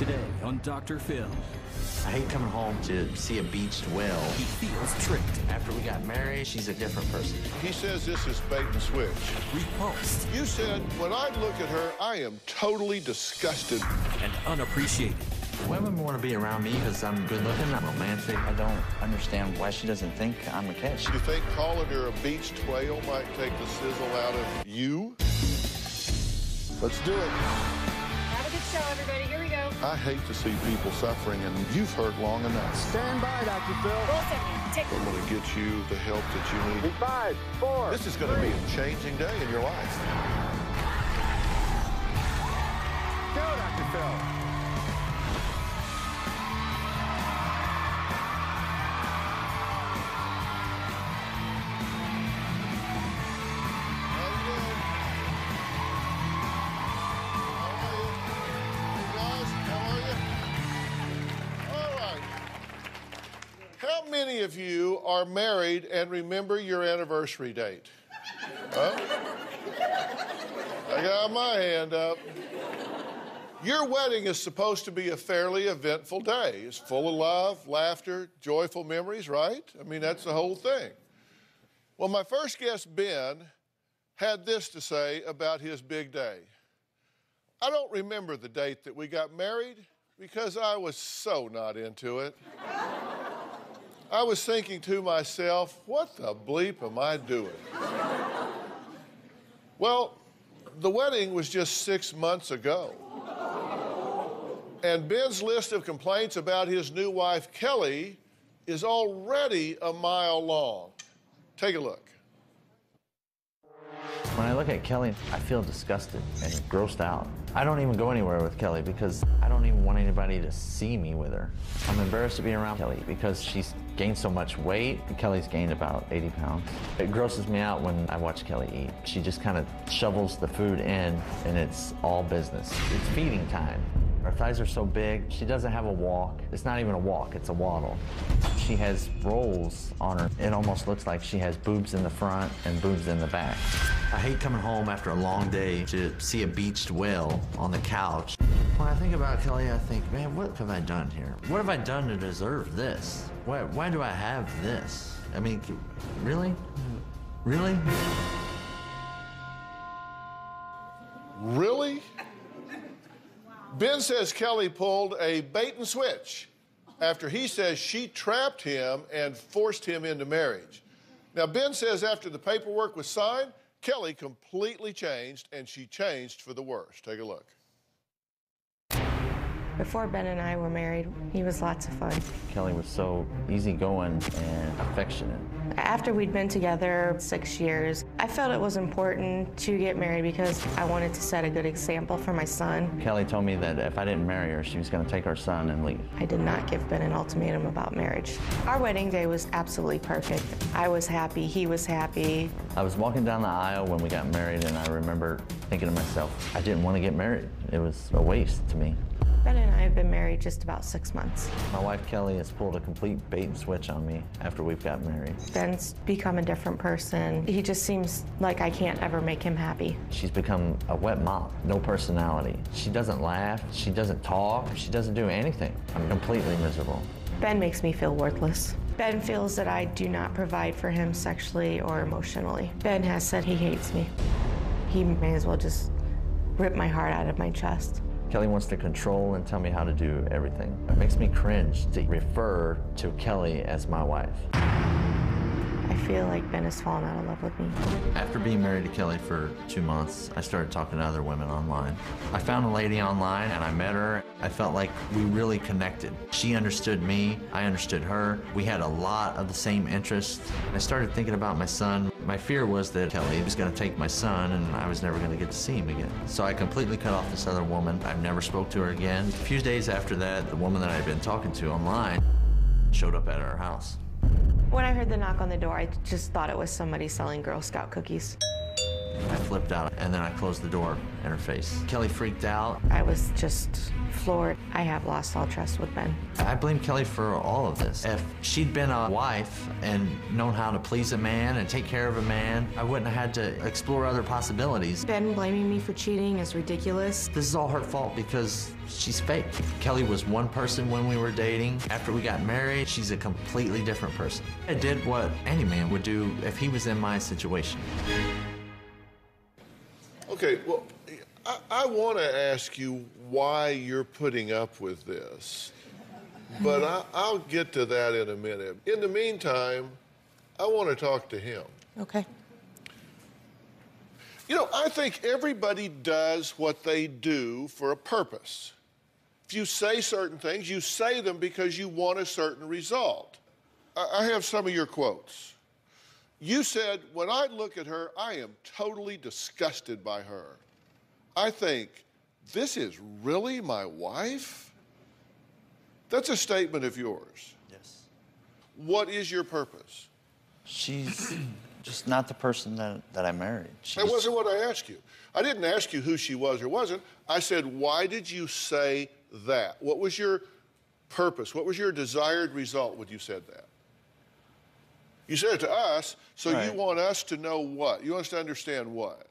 Today on Dr. Phil, I hate coming home to see a beached whale. he feels tricked, After we got married, she's a different person. He says this is bait and switch. repulsed, You said, when I look at her, I am totally disgusted. and unappreciated. Women want to be around me because I'm good looking, I'm romantic. I don't understand why she doesn't think I'm a catch. You think calling her a beached whale might take the sizzle out of you? Let's do it. Have a good show, everybody. Here we go. I hate to see people suffering, and you've heard long enough. Stand by, Dr. Phil. Take I'm going to get you the help that you need. Five, four. This is going to be a changing day in your life. Go, Dr. Phil. Are married and remember your anniversary date? Huh? I got my hand up. Your wedding is supposed to be a fairly eventful day. It's full of love, laughter, joyful memories, right? I mean, that's the whole thing. Well, my first guest, Ben, had this to say about his big day. I don't remember the date that we got married because I was so not into it. I was thinking to myself, what the bleep am I doing? Well, the wedding was just six months ago. And Ben's list of complaints about his new wife, Kelly, is already a mile long. Take a look. When I look at Kelly, I feel disgusted and grossed out. I don't even go anywhere with Kelly because I don't even want anybody to see me with her. I'm embarrassed to be around Kelly because she's gained so much weight. Kelly's gained about 80 pounds. It grosses me out when I watch Kelly eat. She just kind of shovels the food in and it's all business. It's feeding time. Her thighs are so big, she doesn't have a walk. It's not even a walk, it's a waddle. She has rolls on her. It almost looks like she has boobs in the front and boobs in the back. I hate coming home after a long day to see a beached whale on the couch. When I think about Kelly, I think, man, what have I done here? What have I done to deserve this? Why, why do I have this? I mean, really? Really? Really? Ben says Kelly pulled a bait and switch after he says she trapped him and forced him into marriage. Now, Ben says after the paperwork was signed, Kelly completely changed and she changed for the worse. Take a look. Before Ben and I were married, he was lots of fun. Kelly was so easygoing and affectionate. After we'd been together six years, I felt it was important to get married because I wanted to set a good example for my son. Kelly told me that if I didn't marry her, she was going to take our son and leave. I did not give Ben an ultimatum about marriage. Our wedding day was absolutely perfect. I was happy, he was happy. I was walking down the aisle when we got married, and I remember thinking to myself, I didn't want to get married. It was a waste to me. Ben and I have been married just about six months. My wife Kelly has pulled a complete bait and switch on me after we've got married. Ben's become a different person. He just seems like I can't ever make him happy. She's become a wet mop, no personality. She doesn't laugh, she doesn't talk, she doesn't do anything. I'm completely miserable. Ben makes me feel worthless. Ben feels that I do not provide for him sexually or emotionally. Ben has said he hates me. He may as well just rip my heart out of my chest. Kelly wants to control and tell me how to do everything. It makes me cringe to refer to Kelly as my wife. I feel like Ben has fallen out of love with me. After being married to Kelly for two months, I started talking to other women online. I found a lady online and I met her. I felt like we really connected. She understood me, I understood her. We had a lot of the same interests. I started thinking about my son. My fear was that Kelly was going to take my son and I was never going to get to see him again. So I completely cut off this other woman. I never spoke to her again. A few days after that, the woman that I'd been talking to online showed up at our house. When I heard the knock on the door, I just thought it was somebody selling Girl Scout cookies. I flipped out and then I closed the door in her face. Kelly freaked out. I was just floored. I have lost all trust with Ben. I blame Kelly for all of this. If she'd been a wife and known how to please a man and take care of a man, I wouldn't have had to explore other possibilities. Ben blaming me for cheating is ridiculous. This is all her fault because she's fake. Kelly was one person when we were dating. After we got married, she's a completely different person. I did what any man would do if he was in my situation. Okay, well, I, I want to ask you why you're putting up with this, but I, I'll get to that in a minute. In the meantime, I want to talk to him. Okay. You know, I think everybody does what they do for a purpose. If you say certain things, you say them because you want a certain result. I, I have some of your quotes. You said, When I look at her, I am totally disgusted by her. I think, This is really my wife? That's a statement of yours. Yes. What is your purpose? She's just not the person that, that I married. She's, That wasn't what I asked you. I didn't ask you who she was or wasn't. I said, why did you say that? What was your purpose? What was your desired result when you said that? You said it to us, so you want us to know what? You want us to understand what?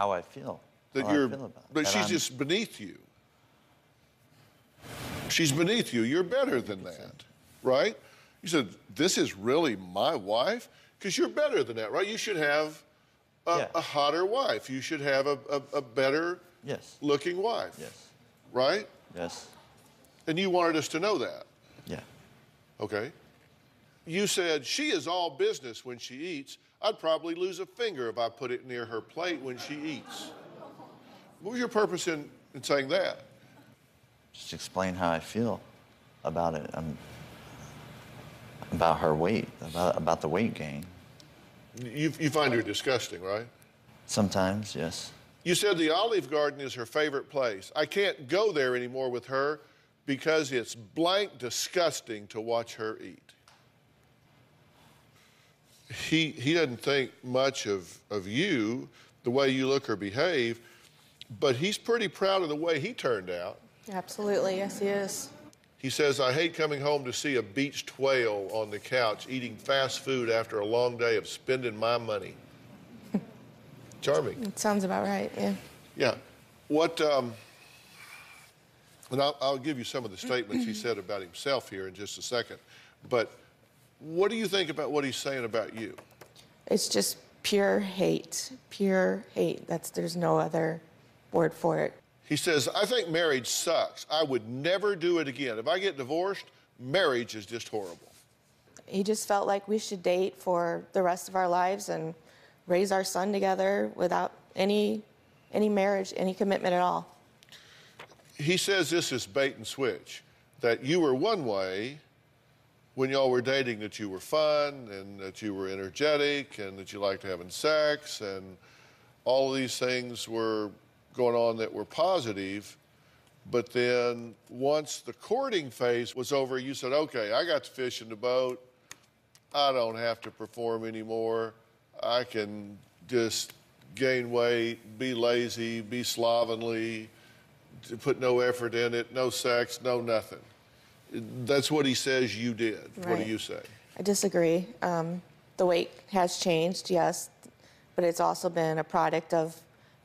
how I feel. That how you're, that she's I'm- just beneath you. She's beneath you. You're better than that, right? You said, this is really my wife? Because you're better than that, right? You should have a, Yeah. a hotter wife. You should have a, a, a better Yes. looking wife, Yes. right? Yes. And you wanted us to know that, Yeah. okay? You said, she is all business when she eats. I'd probably lose a finger if I put it near her plate when she eats. What was your purpose in, in saying that? Just explain how I feel about it. Um, about her weight, about about the weight gain. You, you find her disgusting, right? Sometimes, yes. You said the Olive Garden is her favorite place. I can't go there anymore with her because it's blank disgusting to watch her eat. He, he doesn't think much of, of you, the way you look or behave, but he's pretty proud of the way he turned out. Absolutely, yes, he is. He says, I hate coming home to see a beached whale on the couch eating fast food after a long day of spending my money. Charming. It sounds about right, yeah. Yeah. What, um, and I'll, I'll give you some of the statements he said about himself here in just a second. But what do you think about what he's saying about you? It's just pure hate, pure hate. That's there's no other word for it. He says, I think marriage sucks. I would never do it again. If I get divorced, marriage is just horrible. He just felt like we should date for the rest of our lives and raise our son together without any any marriage, any commitment at all. He says this is bait and switch, that you were one way when y'all were dating, that you were fun and that you were energetic and that you liked having sex and all of these things were going on that were positive. But then once the courting phase was over, you said, okay, I got to fish in the boat. I don't have to perform anymore. I can just gain weight, be lazy, be slovenly, to put no effort in it, no sex, no nothing. That's what he says you did. What do you say? I disagree. Um, the weight has changed, yes, but it's also been a product of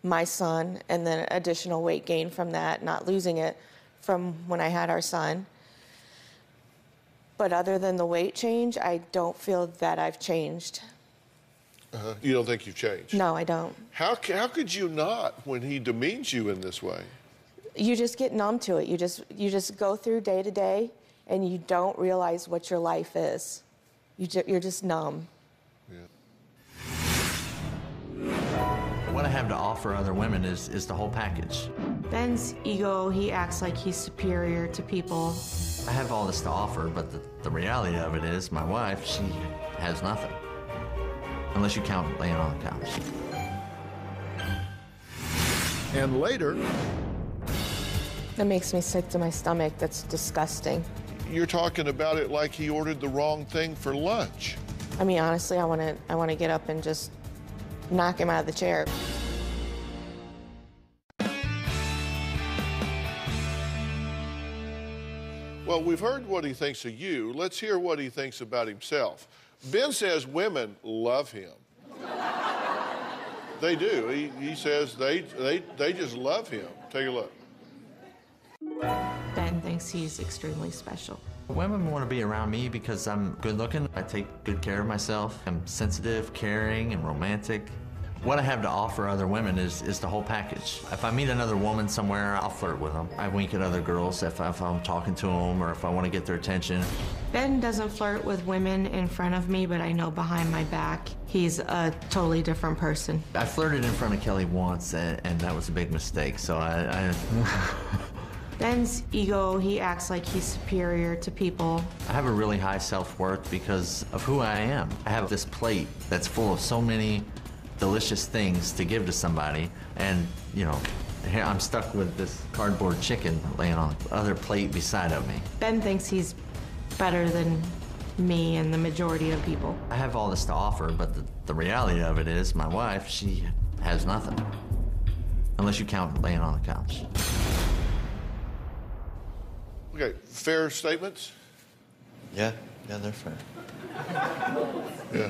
my son and then additional weight gain from that, not losing it from when I had our son. But other than the weight change, I don't feel that I've changed. Uh, you don't think you've changed? No, I don't. How, how could you not when he demeans you in this way? You just get numb to it. You just you just go through day to day, and you don't realize what your life is. You ju- you're just numb. What I have to offer other women is, is the whole package. Ben's ego, he acts like he's superior to people. I have all this to offer, but the, the reality of it is my wife, she has nothing. Unless you count laying on the couch. And later, That makes me sick to my stomach. That's disgusting. you're talking about it like he ordered the wrong thing for lunch. I mean, honestly, I want to I want to get up and just knock him out of the chair. Well, we've heard what he thinks of you. Let's hear what he thinks about himself. Ben says women love him. they do. He, he says they, they, they just love him. Take a look. Ben thinks he's extremely special. Women want to be around me because I'm good looking. I take good care of myself. I'm sensitive, caring, and romantic. What I have to offer other women is, is the whole package. If I meet another woman somewhere, I'll flirt with them. I wink at other girls if, if I'm talking to them or if I want to get their attention. Ben doesn't flirt with women in front of me, but I know behind my back he's a totally different person. I flirted in front of Kelly once, and, and that was a big mistake. So I, I, Ben's ego, he acts like he's superior to people. I have a really high self worth because of who I am. I have this plate that's full of so many delicious things to give to somebody, and you know, here I'm stuck with this cardboard chicken laying on the other plate beside of me. Ben thinks he's better than me and the majority of people. I have all this to offer, but the, the reality of it is, my wife, she has nothing. Unless you count laying on the couch. Okay, fair statements? Yeah, yeah, they're fair. Yeah.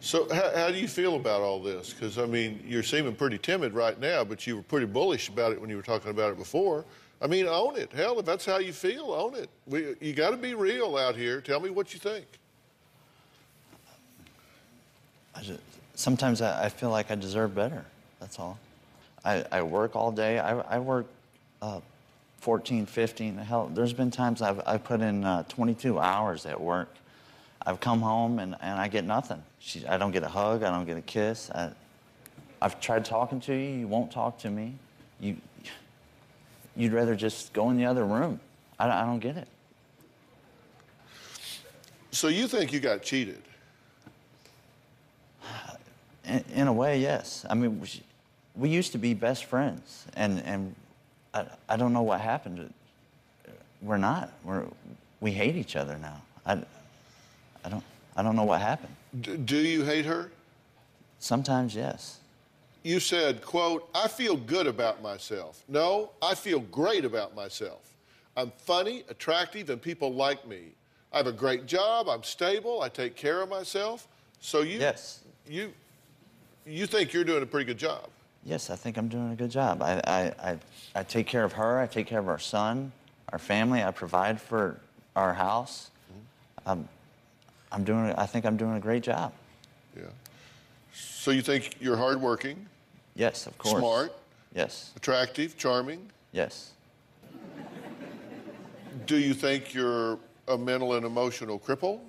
So, how, how do you feel about all this? Because, I mean, you're seeming pretty timid right now, but you were pretty bullish about it when you were talking about it before. I mean, own it. Hell, if that's how you feel, own it. We, you got to be real out here. Tell me what you think. I just, sometimes I, I feel like I deserve better. That's all. I, I work all day. I, I work uh, 14, 15. Hell, there's been times I've, I've put in uh, 22 hours at work. I've come home and, and I get nothing. She, I don't get a hug. I don't get a kiss. I, I've tried talking to you. You won't talk to me. You, you'd rather just go in the other room. I, don't- I don't get it. So, you think you got cheated? In, in a way, yes. I mean, we, we used to be best friends, and, and I, I don't know what happened. We're not. We're, we hate each other now. I, I, don't, I don't know what happened. D- do you hate her? Sometimes, yes. You said, quote, I feel good about myself. No, I feel great about myself. I'm funny, attractive, and people like me. I have a great job, I'm stable, I take care of myself. So you Yes. you you think you're doing a pretty good job. Yes, I think I'm doing a good job. I, I, I, I take care of her. I take care of our son, our family. I provide for our house. I'm, I'm doing. I think I'm doing a great job. Yeah. So you think you're hardworking, Yes, of course. Smart. Yes. attractive, charming. Yes. Do you think you're a mental and emotional cripple?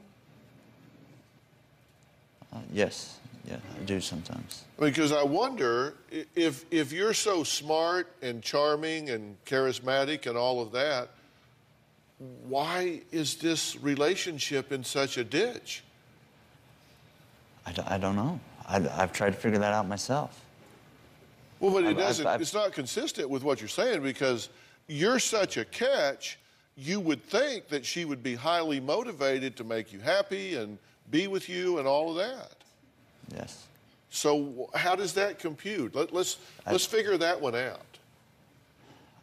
Uh, yes. Yeah, I do sometimes. Because I wonder if if you're so smart and charming and charismatic and all of that, why is this relationship in such a ditch? I, d- I don't know. I, I've tried to figure that out myself. Well, but it I've- I've- doesn't. I've- it's not consistent with what you're saying because you're such a catch. You would think that she would be highly motivated to make you happy and be with you and all of that. Yes. So how does that compute? Let, let's let's figure that one out.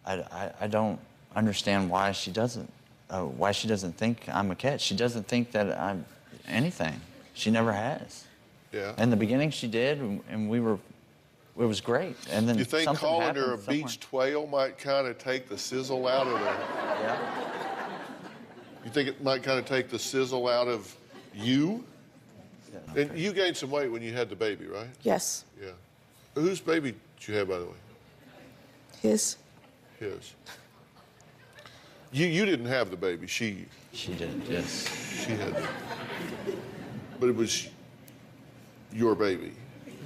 I, I, I don't understand why she doesn't. Uh, why she doesn't think I'm a catch. She doesn't think that I'm anything. She never has. Yeah. In the beginning, she did, and, we were. It was great. And then you think something calling her a somewhere. beach twale might kind of take the sizzle out of the? Yeah. You think it might kind of take the sizzle out of you? Yeah. And you gained some weight when you had the baby, right? Yes, Yeah. Whose baby did you have, by the way? his. His. You you didn't have the baby. She She did. Yes. she had it. But it was your baby.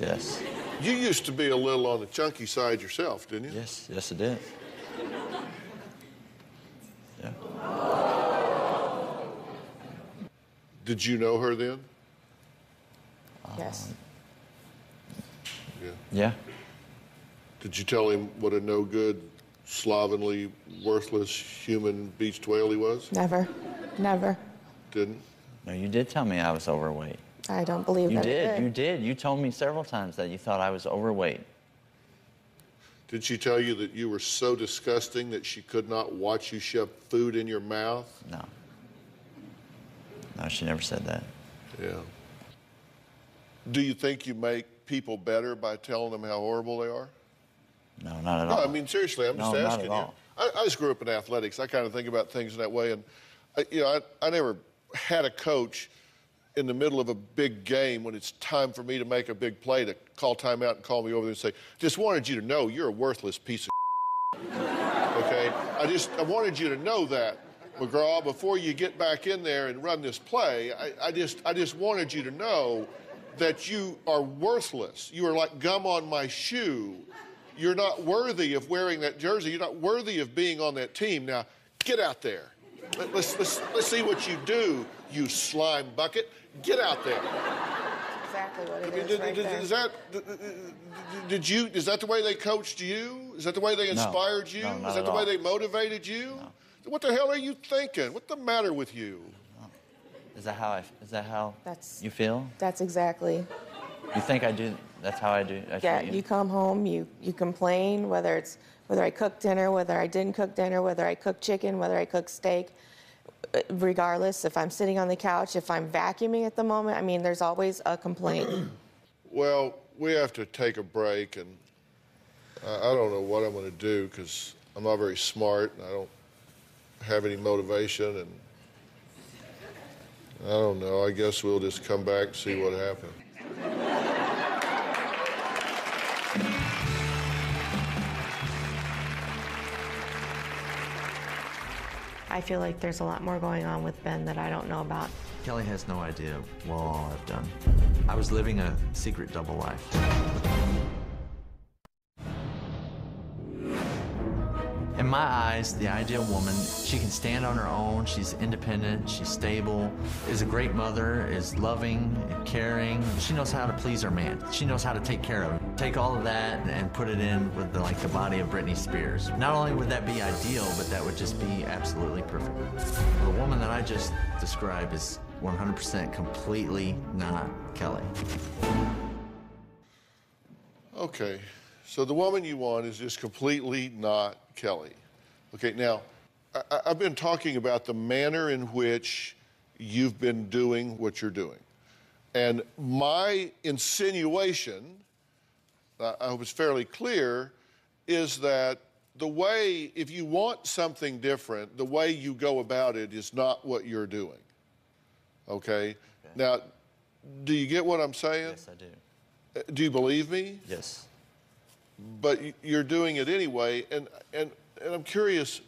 Yes. You used to be a little on the chunky side yourself, didn't you? Yes. Yes, it did. Yeah. Did you know her then? Yes. Yeah. Yeah. Did you tell him what a no good, slovenly, worthless human beach whale he was? Never. Never. Didn't? No, you did tell me I was overweight. I don't believe You that You did. it You did. You told me several times that you thought I was overweight. Did she tell you that you were so disgusting that she could not watch you shove food in your mouth? No. No, she never said that. Yeah. Do you think you make people better by telling them how horrible they are? No, not at No, all. I mean seriously, I'm just No, not asking at you. all. I, I just grew up in athletics. I kind of think about things in that way, and I, you know, I, I never had a coach in the middle of a big game when it's time for me to make a big play to call timeout and call me over there and say, "Just wanted you to know you're a worthless piece of." okay, I just I wanted you to know that. McGraw, before you get back in there and run this play, I, I just I just wanted you to know that you are worthless. You are like gum on my shoe. You're not worthy of wearing that jersey. You're not worthy of being on that team. Now, get out there. Let, let's, let's, let's see what you do, you slime bucket. Get out there. Exactly what it I mean, is did, right did- there. is that did you? Is that the way they coached you? Is that the way they inspired you? No, not is that at the way they motivated you? What the hell are you thinking? What's the matter with you? Is that how I? Is that how That's- you feel? That's exactly. You think I do? That's how I do. I Yeah, treat you come home, you, you complain, whether it's whether I cooked dinner, whether I didn't cook dinner, whether I cooked chicken, whether I cooked steak. uh, Regardless, if I'm sitting on the couch, if I'm vacuuming at the moment, I mean, there's always a complaint. Well, we have to take a break, and I, I don't know what I'm going to do because I'm not very smart and I don't have any motivation, and I don't know. I guess we'll just come back and see what happens. I feel like there's a lot more going on with Ben that I don't know about. Kelly has no idea what all I've done. I was living a secret double life. My eyes, the ideal woman, she can stand on her own, she's independent, she's stable, is a great mother, is loving and caring. She knows how to please her man. She knows how to take care of him. Take all of that and put it in with the, like the body of Britney Spears. Not only would that be ideal, but that would just be absolutely perfect. The woman that I just described is 100% completely not Kelly. Okay, so the woman you want is just completely not Kelly. Okay, now, I, I've been talking about the manner in which you've been doing what you're doing. And my insinuation, I hope it's fairly clear, is that the way, if you want something different, the way you go about it is not what you're doing. Okay? Now, do you get what I'm saying? Yes, I do. Uh, Do you believe me? Yes. but you're doing it anyway. And, and, and I'm curious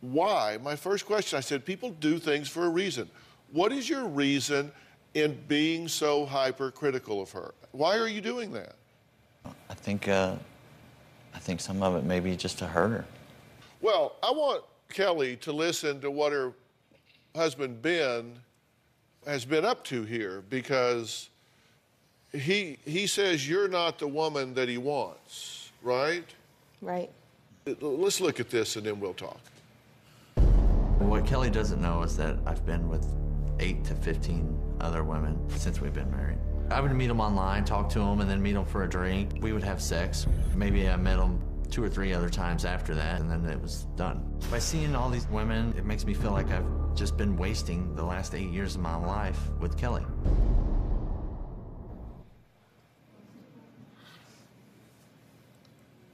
why. My first question I said, people do things for a reason. What is your reason in being so hypercritical of her? Why are you doing that? I think. Uh, I think some of it may be just to hurt her. Well, I want Kelly to listen to what her husband Ben has been up to here because he, he says you're not the woman that he wants, right? Right? Let's look at this and then we'll talk. What Kelly doesn't know is that I've been with 8 to 15 other women since we've been married. I would meet them online, talk to them, and then meet them for a drink. We would have sex. Maybe I met them two or three other times after that, and then it was done. By seeing all these women, it makes me feel like I've just been wasting the last eight years of my life with Kelly.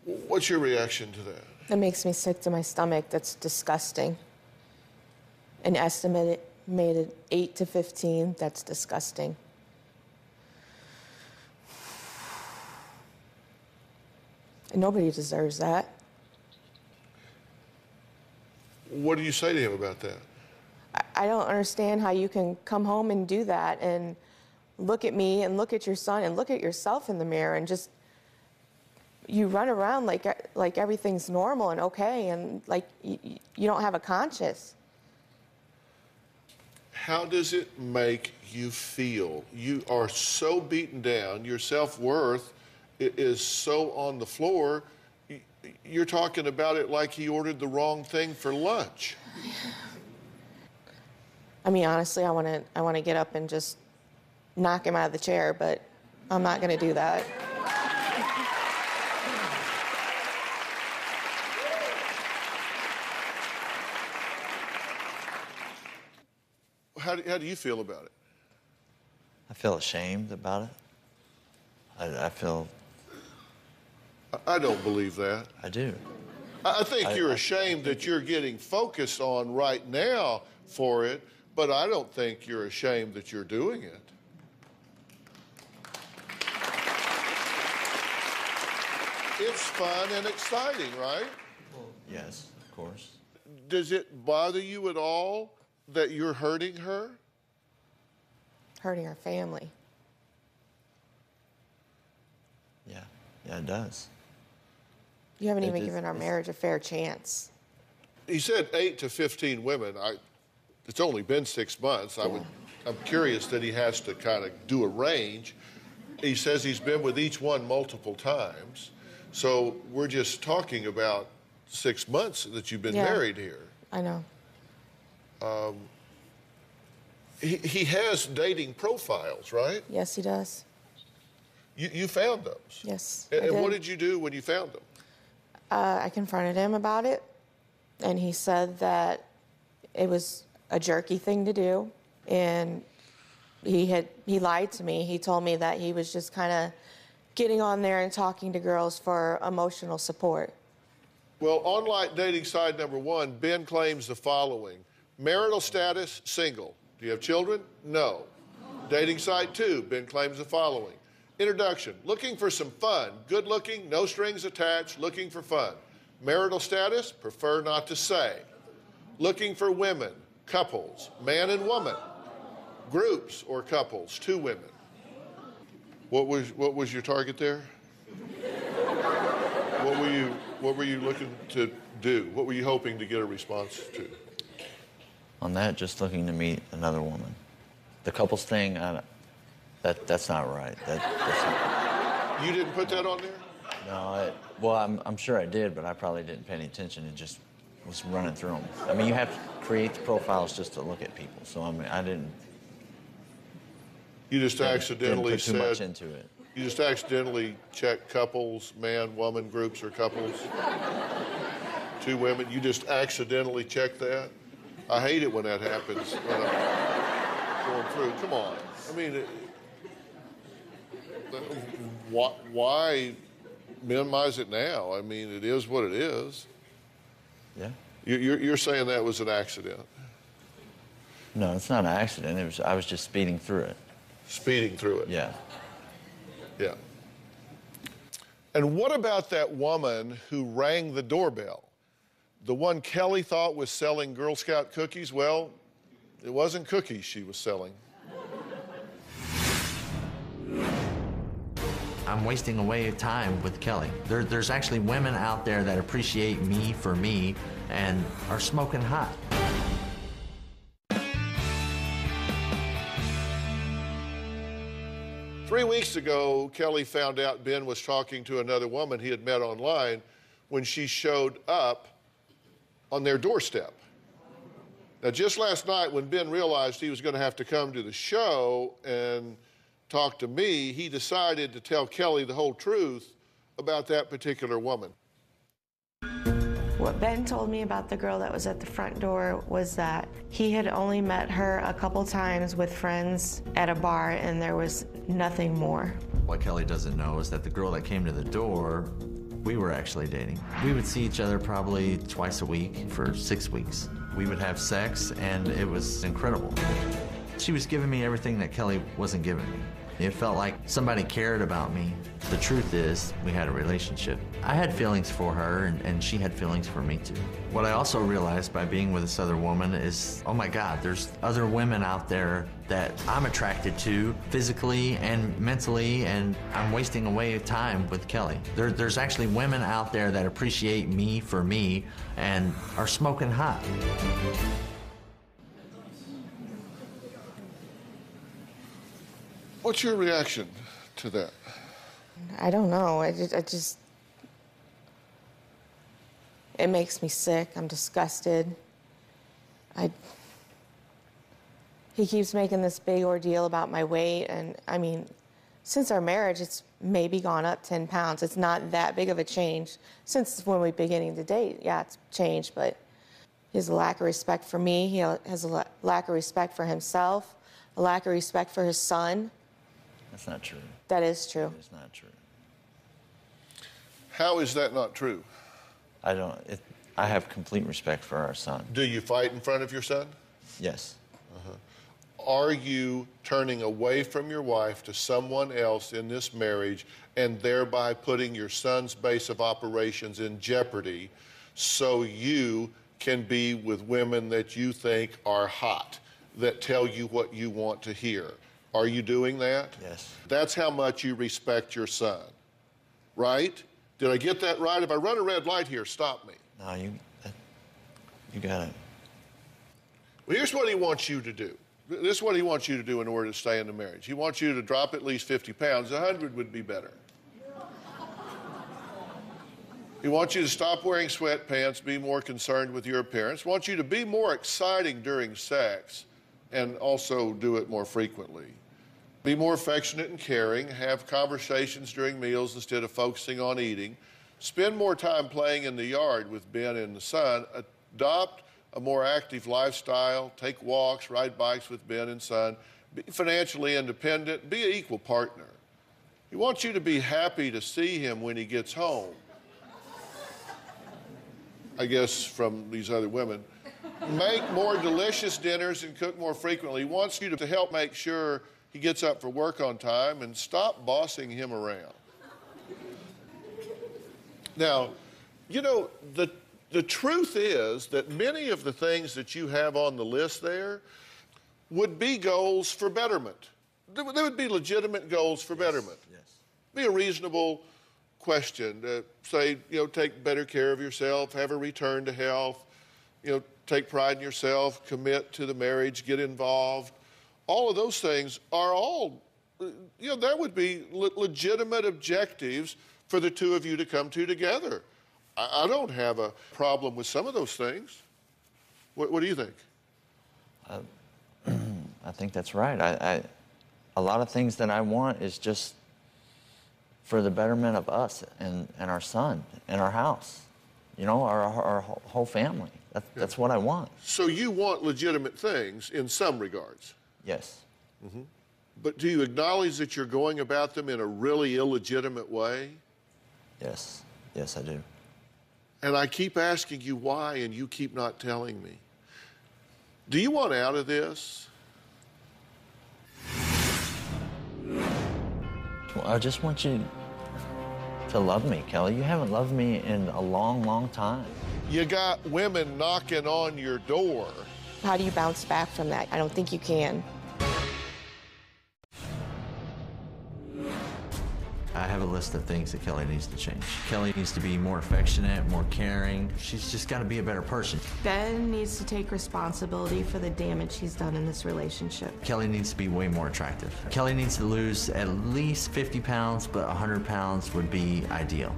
What's your reaction to that? That makes me sick to my stomach. That's disgusting. An estimated made it 8 to 15. That's disgusting. And nobody deserves that. What do you say to him about that? I don't understand how you can come home and do that and look at me and look at your son and look at yourself in the mirror and just you run around like like everything's normal and okay and like you, you don't have a conscience. How does it make you feel? You are so beaten down, your self worth is so on the floor. You're talking about it like he ordered the wrong thing for lunch. I mean, honestly, I want to I want to get up and just knock him out of the chair, but I'm not going to do that. How do, how do you feel about it? I feel ashamed about it. I, I feel I- I don't believe that. I do. I I think you're ashamed that you're getting focused on right now for it, but I don't think you're ashamed that you're doing it. It's fun and exciting, right? Yes, of course. Does it bother you at all that you're hurting her? Hurting our family. Yeah, yeah, it does. You haven't It even is- given our marriage a fair chance. He said eight to 15 women. I, it's only been six months. I would, I'm curious that he has to kind of do a range. He says he's been with each one multiple times. So we're just talking about six months that you've been Yeah. married here. I know. He, he has dating profiles, right? Yes, he does. You, you found those. Yes. And, and what did you do when you found them? Uh, I confronted him about it, and he said that it was a jerky thing to do, and he had he lied to me. He told me that he was just kind of getting on there and talking to girls for emotional support. Well, online dating side number one, Ben claims the following marital status, single. Do you have children? No. Dating site two, Ben claims the following introduction, looking for some fun, good looking, no strings attached, looking for fun. Marital status, prefer not to say. Looking for women, couples, man and woman, groups or couples, two women. What was, what was your target there? What were you What were you looking to do? What were you hoping to get a response to? On that, just looking to meet another woman. The couples thing, I, that that's not right. That, that's not, You didn't put that on there. no, I, well, I'm, I'm sure I did, but I probably didn't pay any attention and just was running through them. I mean, you have to create the profiles just to look at people. So I mean, I didn't. You just didn't- accidentally didn't put too much into it. You just accidentally checked couples, man, woman, groups, or couples. Two women. You just accidentally checked that. I hate it when that happens. When I'm going through. Come on. I mean, it, why, why minimize it now? I mean, it is what it is. Yeah. You- You're, you're saying that was an accident, No, it's not an accident. It was I was just speeding through it. speeding through it. Yeah. Yeah. And what about that woman who rang the doorbell? The one Kelly thought was selling Girl Scout cookies? Well, it wasn't cookies she was selling. I'm wasting away time with Kelly. There, there's actually women out there that appreciate me for me and are smoking hot. Three weeks ago, Kelly found out Ben was talking to another woman he had met online when she showed up on their doorstep. Now, just last night, when Ben realized he was going to have to come to the show and talk to me, he decided to tell Kelly the whole truth about that particular woman. What Ben told me about the girl that was at the front door was that he had only met her a couple times with friends at a bar and there was nothing more. What Kelly doesn't know is that the girl that came to the door, we were actually dating. We would see each other probably twice a week for six weeks. We would have sex, and it was incredible. She was giving me everything that Kelly wasn't giving me. It felt like somebody cared about me. The truth is, we had a relationship. I had feelings for her, and, and she had feelings for me too. What I also realized by being with this other woman is oh my God, there's other women out there that I'm attracted to physically and mentally, and I'm wasting away time with Kelly. There, there's actually women out there that appreciate me for me and are smoking hot. What's your reaction to that? I don't know. I just, I just, it makes me sick. I'm disgusted. I, He keeps making this big ordeal about my weight. And I mean, since our marriage, it's maybe gone up 10 pounds. It's not that big of a change since when we beginning to date. Yeah, it's changed, but he has a lack of respect for me. He has a lack of respect for himself, a lack of respect for his son. That's not true. That is true. It's not true. How is that not true? I don't. It, I have complete respect for our son. Do you fight in front of your son? Yes. Uh-huh. Are you turning away from your wife to someone else in this marriage and thereby putting your son's base of operations in jeopardy so you can be with women that you think are hot, that tell you what you want to hear? Are you doing that? Yes. That's how much you respect your son, right? Did I get that right? If I run a red light here, stop me. No, you. You got it. Well, here's what he wants you to do. This is what he wants you to do in order to stay in the marriage. He wants you to drop at least 50 pounds. 100 would be better. He wants you to stop wearing sweatpants, be more concerned with your appearance, wants you to be more exciting during sex, and also do it more frequently. Be more affectionate and caring, have conversations during meals instead of focusing on eating, spend more time playing in the yard with Ben and the son, adopt a more active lifestyle, take walks, ride bikes with Ben and son, be financially independent, be an equal partner. He wants you to be happy to see him when he gets home. I guess from these other women. Make more delicious dinners and cook more frequently. He wants you to help make sure he gets up for work on time and stop bossing him around. Now, you know, the, the truth is that many of the things that you have on the list there would be goals for betterment. There would- there would be legitimate goals for betterment. Yes. Be a reasonable question. to say, you know, take better care of yourself, have a return to health, you know, take pride in yourself, commit to the marriage, get involved. All of those things are all, uh, you know, that would be le- legitimate objectives for the two of you to come to together. I, I don't have a problem with some of those things. What, what do you think? I think that's right. I, I, a lot of things that I want is just for the betterment of us and, and our son and our house, you know, our, our, our whole- family. That, That's what I want. So you want legitimate things in some regards. Yes. Mm-hmm. But do you acknowledge that you're going about them in a really illegitimate way? Yes. Yes, I do. And I keep asking you why, and you keep not telling me. Do you want out of this? Well, I just want you to love me, Kelly. You haven't loved me in a long, long time. You got women knocking on your door. How do you bounce back from that? I don't think you can. I have a list of things that Kelly needs to change. Kelly needs to be more affectionate, more caring. She's just got to be a better person. Ben needs to take responsibility for the damage he's done in this relationship. Kelly needs to be way more attractive. Kelly needs to lose at least 50 pounds, but 100 pounds would be ideal.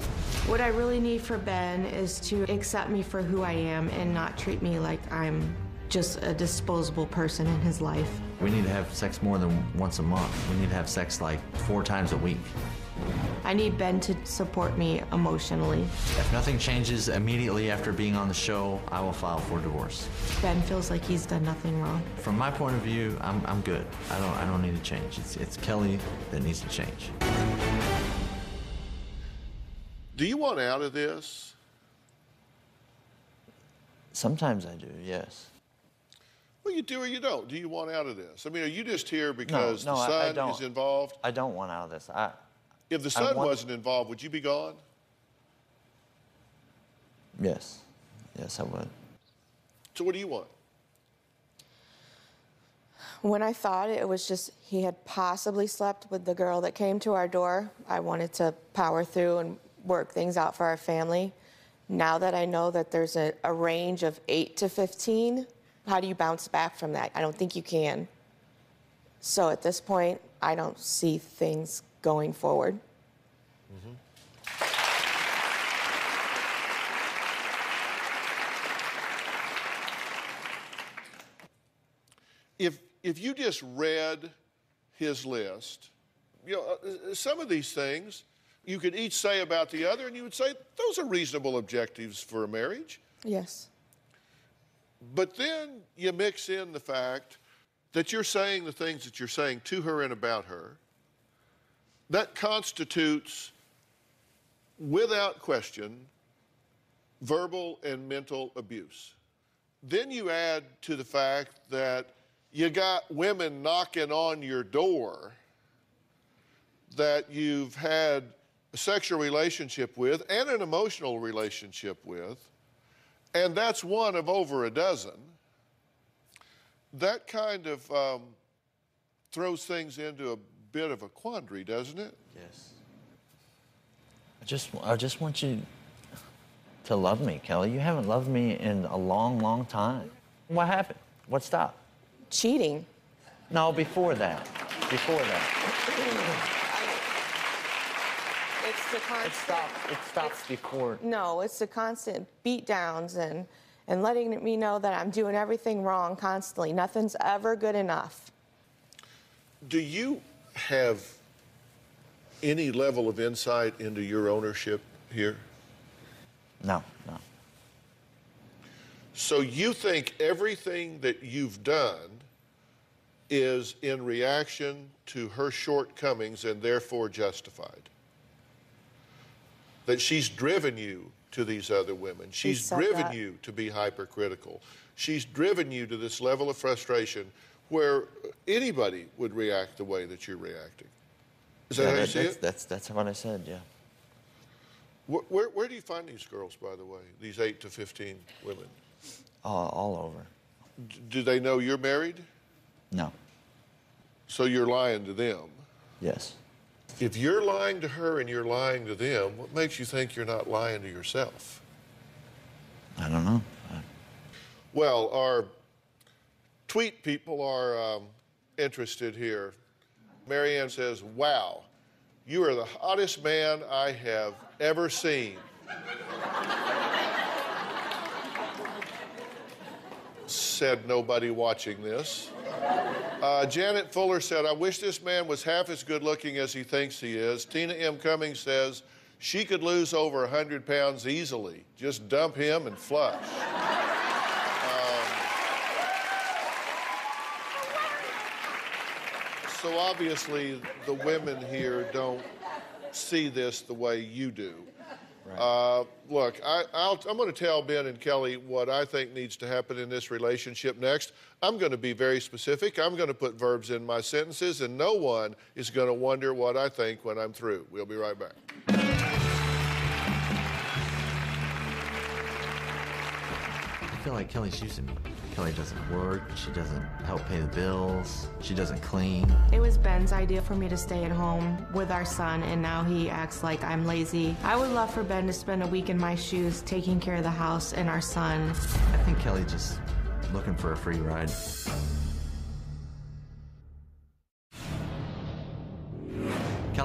What I really need for Ben is to accept me for who I am and not treat me like I'm just a disposable person in his life. We need to have sex more than once a month. We need to have sex like four times a week. I need Ben to support me emotionally. If nothing changes immediately after being on the show, I will file for divorce. Ben feels like he's done nothing wrong. From my point of view, I'm, I'm good. I don't, I don't need to change. It's, it's Kelly that needs to change. Do you want out of this? Sometimes I do, yes. Well, you do or you don't. Do you want out of this? I mean, are you just here because no, the I- I son don't. is involved? I don't want out of this. I, If the son want- wasn't involved, would you be gone? yes. Yes, I would. So what do you want? When I thought it was just he had possibly slept with the girl that came to our door, I wanted to power through and work things out for our family. Now that I know that there's a, a range of 8 to 15, how do you bounce back from that? I don't think you can. So at this point, I don't see things going forward. If if you just read his list, you know, uh, uh, some of these things you could each say about the other, and you would say those are reasonable objectives for a marriage. Yes. But then you mix in the fact that you're saying the things that you're saying to her and about her. That constitutes, without question, verbal and mental abuse. Then you add to the fact that you got women knocking on your door that you've had a sexual relationship with and an emotional relationship with, and that's one of over a dozen. That kind of um, throws things into a bit of a quandary, doesn't it? Yes. I just, I just want you to love me, Kelly. You haven't loved me in a long, long time. What happened? What stopped? Cheating. No, before that. Before that. It's the constant. It stops. It stops before. No, it's the constant beat downs and, and letting me know that I'm doing everything wrong constantly. Nothing's ever good enough. Do you have any level of insight into your ownership here? No, no. So you think everything that you've done is in reaction to her shortcomings and therefore justified? That she's driven you to these other women. She's driven that. you to be hypercritical. She's driven you to this level of frustration where anybody would react the way that you're reacting. Is that Yeah, how you that- see that's, it? that's, that's what I said, yeah. Where, where, where do you find these girls, by the way, these 8 to 15 women? All, all over. D- do they know you're married? No. So you're lying to them. Yes. If you're lying to her and you're lying to them, what makes you think you're not lying to yourself? I don't know. I- Well, our tweet people are um, interested here. Marianne says, Wow, you are the hottest man I have ever seen. Said nobody watching this. Uh, Janet Fuller said, I wish this man was half as good looking as he thinks he is. Tina M. Cummings says, she could lose over 100 pounds easily. Just dump him and flush. So obviously, the women here don't see this the way you do. Uh, look, I, I'll, I'm going to tell Ben and Kelly what I think needs to happen in this relationship next. I'm going to be very specific. I'm going to put verbs in my sentences, and no one is going to wonder what I think when I'm through. We'll be right back. I feel like Kelly's using me. Kelly doesn't work. She doesn't help pay the bills. She doesn't clean. It was Ben's idea for me to stay at home with our son, and now he acts like I'm lazy. I would love for Ben to spend a week in my shoes taking care of the house and our son. I think Kelly just looking for a free ride.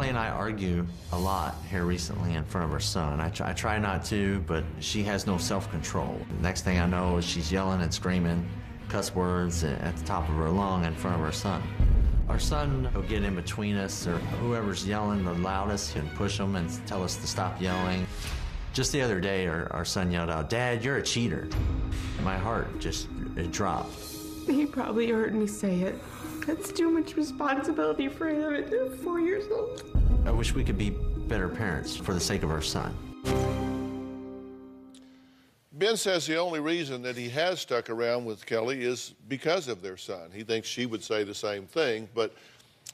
Kelly and I argue a lot here recently in front of her son. I try, I try not to, but she has no self-control. Next thing I know is she's yelling and screaming cuss words at the top of her lung in front of her son. Our son will get in between us, or whoever's yelling the loudest can push them and tell us to stop yelling. Just the other day, our, our son yelled out, Dad, you're a cheater. My heart just it dropped. He probably heard me say it. That's too much responsibility for him at four years old. I wish we could be better parents for the sake of our son. Ben says the only reason that he has stuck around with Kelly is because of their son. He thinks she would say the same thing, but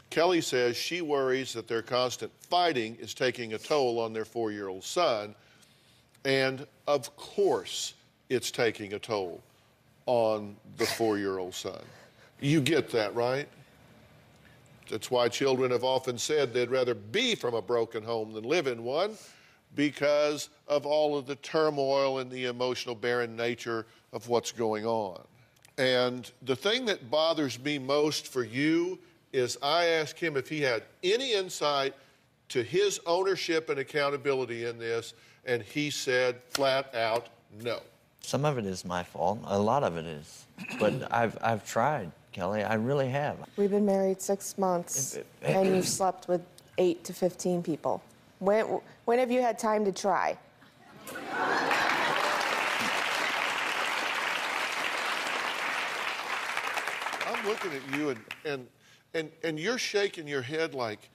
Kelly says she worries that their constant fighting is taking a toll on their four year old son. And of course, it's taking a toll on the four year old son. You get that, right? That's why children have often said they'd rather be from a broken home than live in one because of all of the turmoil and the emotional barren nature of what's going on. And the thing that bothers me most for you is I asked him if he had any insight to his ownership and accountability in this, and he said flat out no. Some of it is my fault. A lot of it is. But I've, I've tried, Kelly. I really have. We've been married six months, and you've slept with eight to 15 people. When, when have you had time to try? I'm looking at you and and and and you're shaking your head like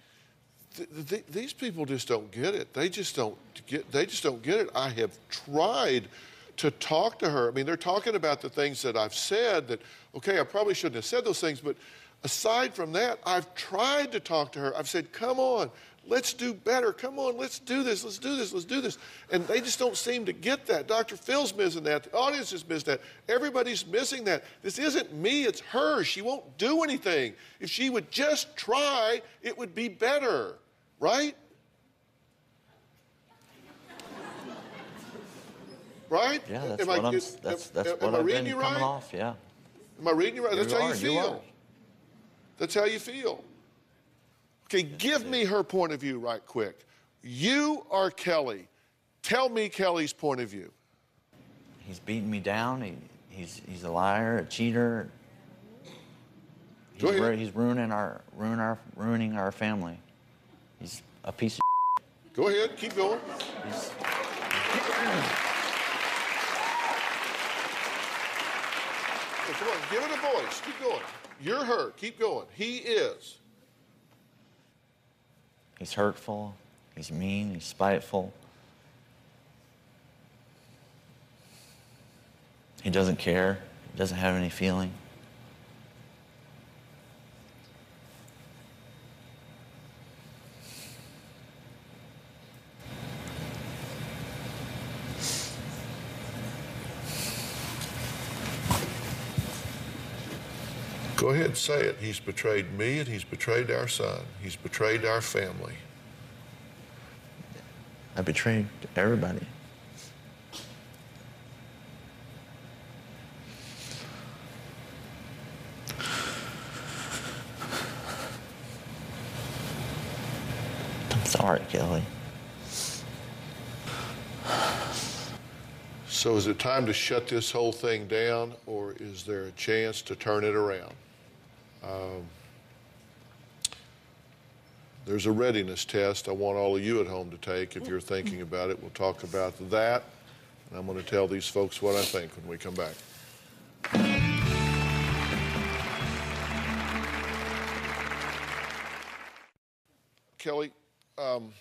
th- th- these people just don't get it. They just don't get. They just don't get it. I have tried to talk to her. I mean, they're talking about the things that I've said. That okay, I probably shouldn't have said those things, but aside from that, I've tried to talk to her. I've said, "Come on, let's do better. Come on, let's do this. Let's do this. Let's do this." And they just don't seem to get that. Dr. Phil's missing that. The audience is missing that. Everybody's missing that. This isn't me, it's her. She won't do anything. If she would just try, it would be better, right? Right? Yeah, that's Am what I, I'm. That's that's am what I I've reading been coming right? off. Yeah. Am I reading you right? That's You how are, you you feel. are. That's how you feel. Okay, give me her point of view right quick. You are Kelly. Tell me Kelly's point of view. He's beating me down. He, he's he's a liar, a cheater. Go He's, ahead. he's ruining our ruin our ruining our family. He's a piece of. Go ahead, keep going. Come on, give it a voice. Keep going. You're her. Keep going. He is. he's hurtful. He's mean. He's spiteful. He doesn't care. He doesn't have any feeling. Go ahead, and say it. He's betrayed me and he's betrayed our son. He's betrayed our family. I betrayed everybody. I'm sorry, Kelly. So is it time to shut this whole thing down or is there a chance to turn it around? Um, there's a readiness test I want all of you at home to take if you're thinking about it. We'll talk about that. And I'm going to tell these folks what I think when we come back. Kelly, um,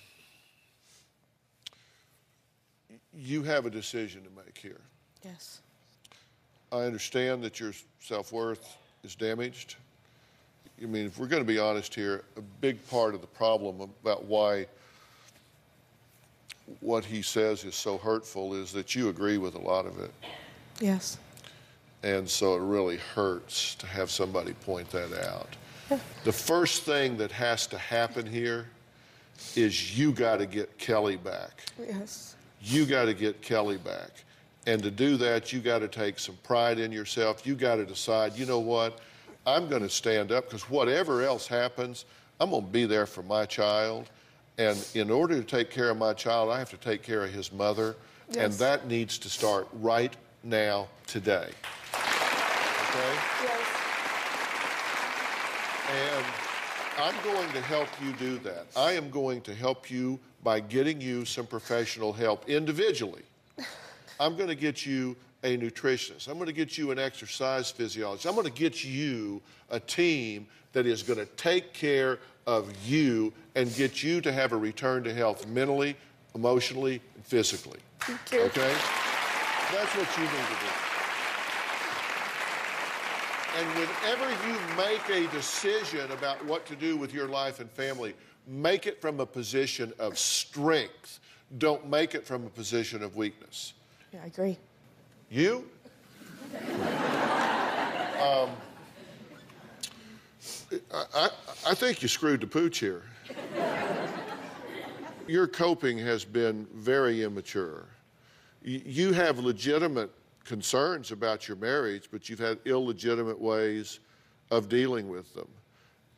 you have a decision to make here. Yes. I understand that your self worth is damaged. I mean, if we're going to be honest here, a big part of the problem about why what he says is so hurtful is that you agree with a lot of it. Yes. And so it really hurts to have somebody point that out. The first thing that has to happen here is you got to get Kelly back. Yes. You got to get Kelly back. And to do that, you got to take some pride in yourself. You got to decide, you know what? I'm going to stand up because whatever else happens, I'm going to be there for my child. And in order to take care of my child, I have to take care of his mother. And that needs to start right now, today. Okay? Yes. And I'm going to help you do that. I am going to help you by getting you some professional help individually. I'm going to get you a nutritionist. I'm going to get you an exercise physiologist. I'm going to get you a team that is going to take care of you and get you to have a return to health mentally, emotionally, and physically. Thank you. Okay? That's what you need to do. And whenever you make a decision about what to do with your life and family, make it from a position of strength. Don't make it from a position of weakness. Yeah, I agree. You? um, I, I, think you screwed the pooch here. Your coping has been very immature. You have legitimate concerns about your marriage, but you've had illegitimate ways of dealing with them.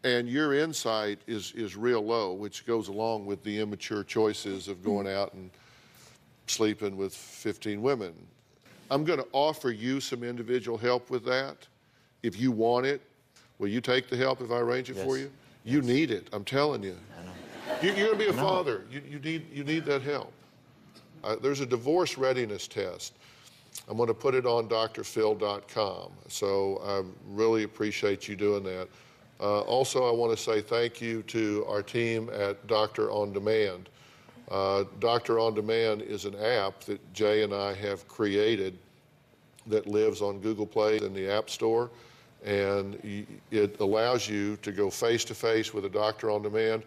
And your insight is, is real low, which goes along with the immature choices of going out and sleeping with 15 women. I'm going to offer you some individual help with that if you want it. Will you take the help if I arrange it for Yes. you? You need it. I'm telling you. You, you're going to be a father. You, you, need, you need that help. Uh, there's a divorce readiness test. I'm going to put it on drphil.com. So I really appreciate you doing that. Uh, also, I want to say thank you to our team at Doctor On Demand. Uh, Doctor On Demand is an app that Jay and I have created that lives on Google Play and the App Store. And it allows you to go face to face with a doctor on demand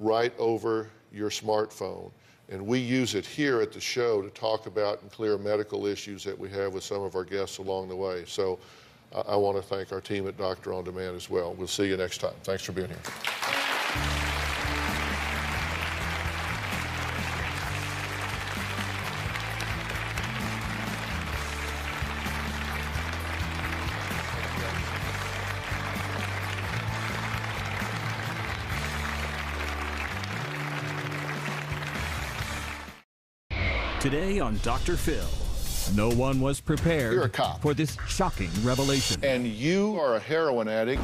right over your smartphone. And we use it here at the show to talk about and clear medical issues that we have with some of our guests along the way. So I, I want to thank our team at Doctor On Demand as well. We'll see you next time. Thanks for being here. Today on Dr. Phil. No one was prepared You're a cop. for this shocking revelation. And you are a heroin addict.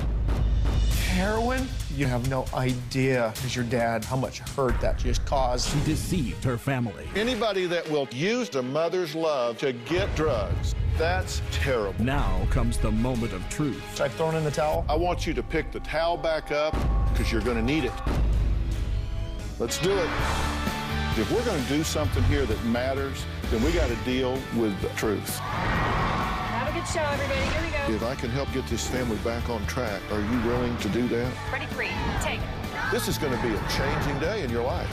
Heroin? You have no idea, as your dad, how much hurt that just caused. She deceived her family. Anybody that will use a mother's love to get drugs, that's terrible. Now comes the moment of truth. I've thrown in the towel. I want you to pick the towel back up because you're going to need it. Let's do it. If we're going to do something here that matters, then we got to deal with the truth. Have a good show, everybody. Here we go. If I can help get this family back on track, are you willing to do that? Ready, three, take. This is going to be a changing day in your life.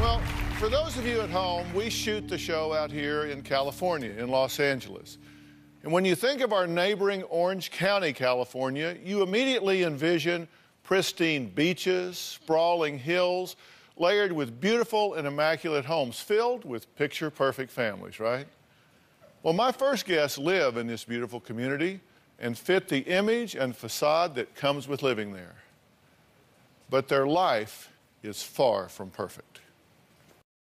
Well, for those of you at home, we shoot the show out here in California, in Los Angeles. And when you think of our neighboring Orange County, California, you immediately envision pristine beaches, sprawling hills, layered with beautiful and immaculate homes filled with picture perfect families, right? Well, my first guests live in this beautiful community and fit the image and facade that comes with living there. But their life is far from perfect.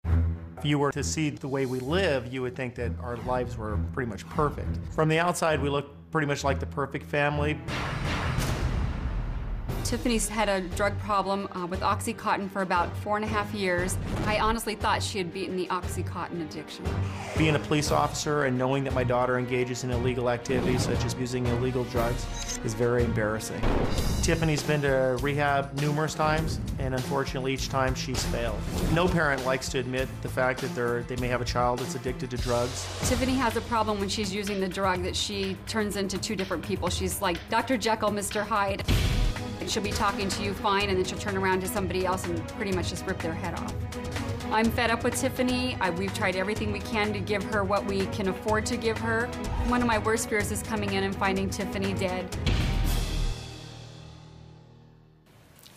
If you were to see the way we live, you would think that our lives were pretty much perfect. From the outside, we look pretty much like the perfect family. Tiffany's had a drug problem uh, with Oxycontin for about four and a half years. I honestly thought she had beaten the Oxycontin addiction. Being a police officer and knowing that my daughter engages in illegal activities such as using illegal drugs is very embarrassing. Tiffany's been to rehab numerous times, and unfortunately, each time she's failed. No parent likes to admit the fact that they're, they may have a child that's addicted to drugs. Tiffany has a problem when she's using the drug that she turns into two different people. She's like Dr. Jekyll, Mr. Hyde. She'll be talking to you fine, and then she'll turn around to somebody else and pretty much just rip their head off. I'm fed up with Tiffany. I, we've tried everything we can to give her what we can afford to give her. One of my worst fears is coming in and finding Tiffany dead.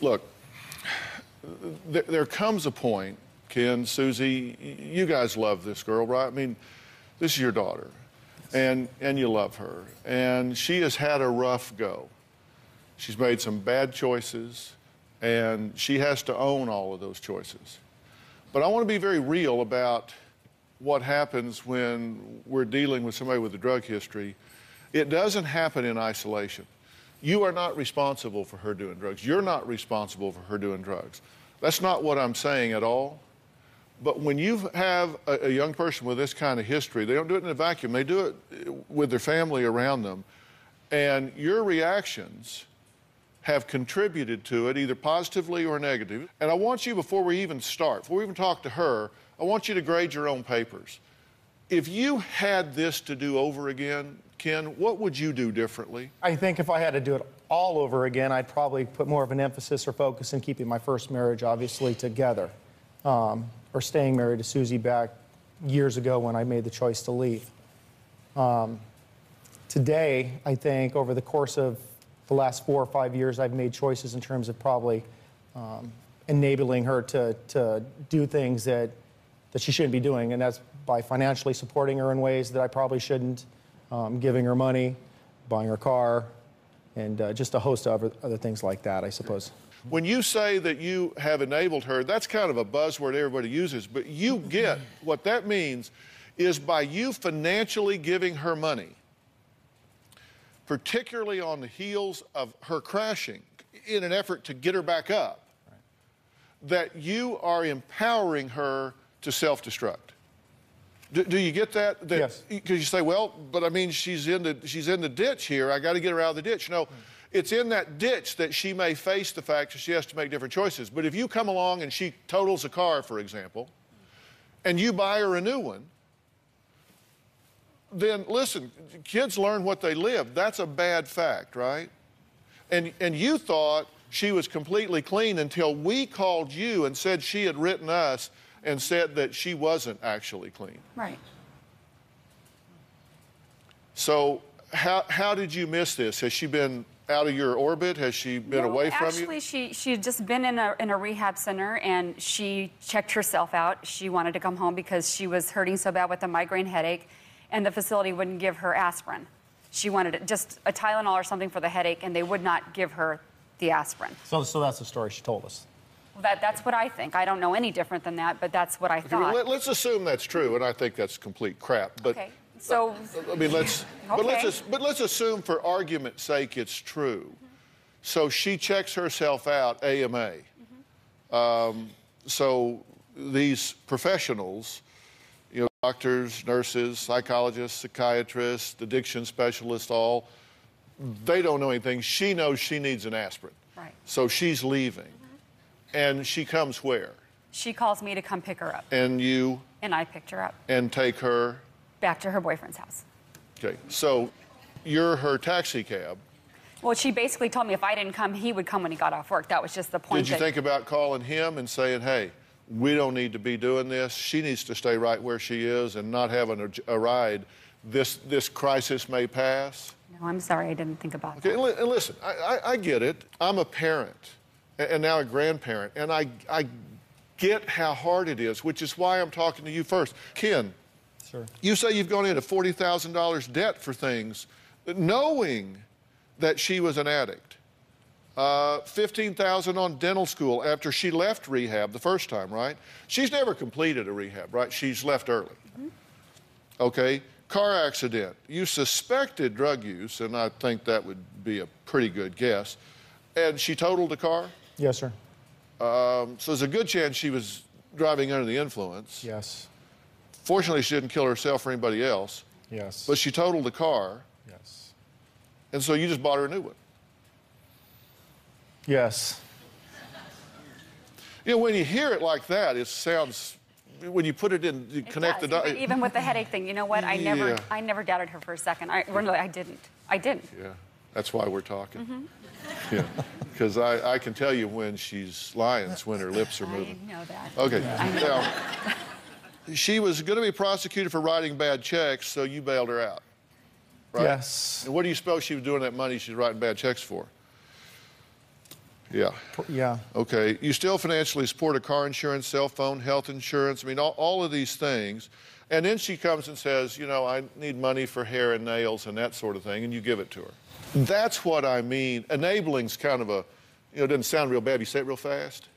Look, there, there comes a point, Ken, Susie, you guys love this girl, right? I mean, this is your daughter, and, and you love her. And she has had a rough go. She's made some bad choices, and she has to own all of those choices. But I want to be very real about what happens when we're dealing with somebody with a drug history. It doesn't happen in isolation. You are not responsible for her doing drugs. You're not responsible for her doing drugs. That's not what I'm saying at all. But when you have a, a young person with this kind of history, they don't do it in a vacuum. They do it with their family around them. And your reactions have contributed to it, either positively or negative. And I want you, before we even start, before we even talk to her, I want you to grade your own papers. If you had this to do over again, Ken, what would you do differently? I think if I had to do it all over again, I'd probably put more of an emphasis or focus in keeping my first marriage, obviously, together, um, or staying married to Susie back years ago when I made the choice to leave. Um, today, I think over the course of the last four or five years, I've made choices in terms of probably um, enabling her to, to do things that, that she shouldn't be doing, and that's by financially supporting her in ways that I probably shouldn't, um, giving her money, buying her car, and uh, just a host of other, other things like that, I suppose. When you say that you have enabled her, that's kind of a buzzword everybody uses, but you get what that means is by you financially giving her money, particularly on the heels of her crashing in an effort to get her back up, that you are empowering her to self destruct. Do, do you get that? that Yes. Because you say, well, but I mean, she's in the, she's in the ditch here. I got to get her out of the ditch. No, hmm. it's in that ditch that she may face the fact that she has to make different choices. But if you come along and she totals a car, for example, and you buy her a new one, then listen, kids learn what they live. That's a bad fact, right? And, and you thought she was completely clean until we called you and said she had written us and said that she wasn't actually clean. Right. So, how, how did you miss this? Has she been out of your orbit? Has she been No, away from actually, you? she she had just been in a in a rehab center and she checked herself out. She wanted to come home because she was hurting so bad with a migraine headache, and the facility wouldn't give her aspirin. She wanted it- just a Tylenol or something for the headache, and they would not give her the aspirin. So, so that's the story she told us. That that's what I think. I don't know any different than that, but that's what I Okay, well, thought. let, let's assume that's true, and I think that's complete crap. But okay. So I mean, let's okay. but let's but let's assume for argument's sake it's true. So she checks herself out AMA. Um, so these professionals, you know, doctors, nurses, psychologists, psychiatrists, addiction specialists, all they don't know anything. She knows she needs an aspirin. Right. So she's leaving, mm-hmm. and she comes where? she calls me to come pick her up, And you and I picked her up and take her. back to her boyfriend's house. Okay. So you're her taxi cab. Well, she basically told me if I didn't come, he would come when he got off work. That was just the point. Did you think about calling him and saying, hey, we don't need to be doing this. She needs to stay right where she is and not having a, a ride. This, this crisis may pass. No, I'm sorry, I didn't think about Okay, that. and, and listen, I, I, I get it. I'm a parent and now a grandparent, and I, I get how hard it is, which is why I'm talking to you first. Ken, Sure. you say you've gone into $40,000 debt for things, knowing that she was an addict. Uh, 15,000 on dental school after she left rehab the first time, right? She's never completed a rehab, right? She's left early. Okay, car accident. You suspected drug use, and I think that would be a pretty good guess. And she totaled the car, Yes, sir. um, so there's a good chance she was driving under the influence. Yes. Fortunately, she didn't kill herself or anybody else, Yes. but she totaled the car, yes. and so you just bought her a new one. Yes. You know, when you hear it like that, it sounds. When you put it in, you It connect does, the dots. even, even with the headache thing, you know what? I never, I never doubted her for a second. I really, I didn't. I didn't. Yeah, that's why we're talking. Mm-hmm. Yeah, because I, I can tell you when she's lying, it's when her lips are moving. I moving. know that. Okay. I know. Now, she was going to be prosecuted for writing bad checks, so you bailed her out. Right? Yes. And what do you suppose she was doing that money she's writing bad checks for? Yeah. Yeah. Okay. You still financially support a car insurance, cell phone, health insurance. I mean, all, all of these things. And then she comes and says, you know, I need money for hair and nails and that sort of thing, and you give it to her. That's what I mean. Enabling's kind of a, you know, it doesn't sound real bad. You say it real fast.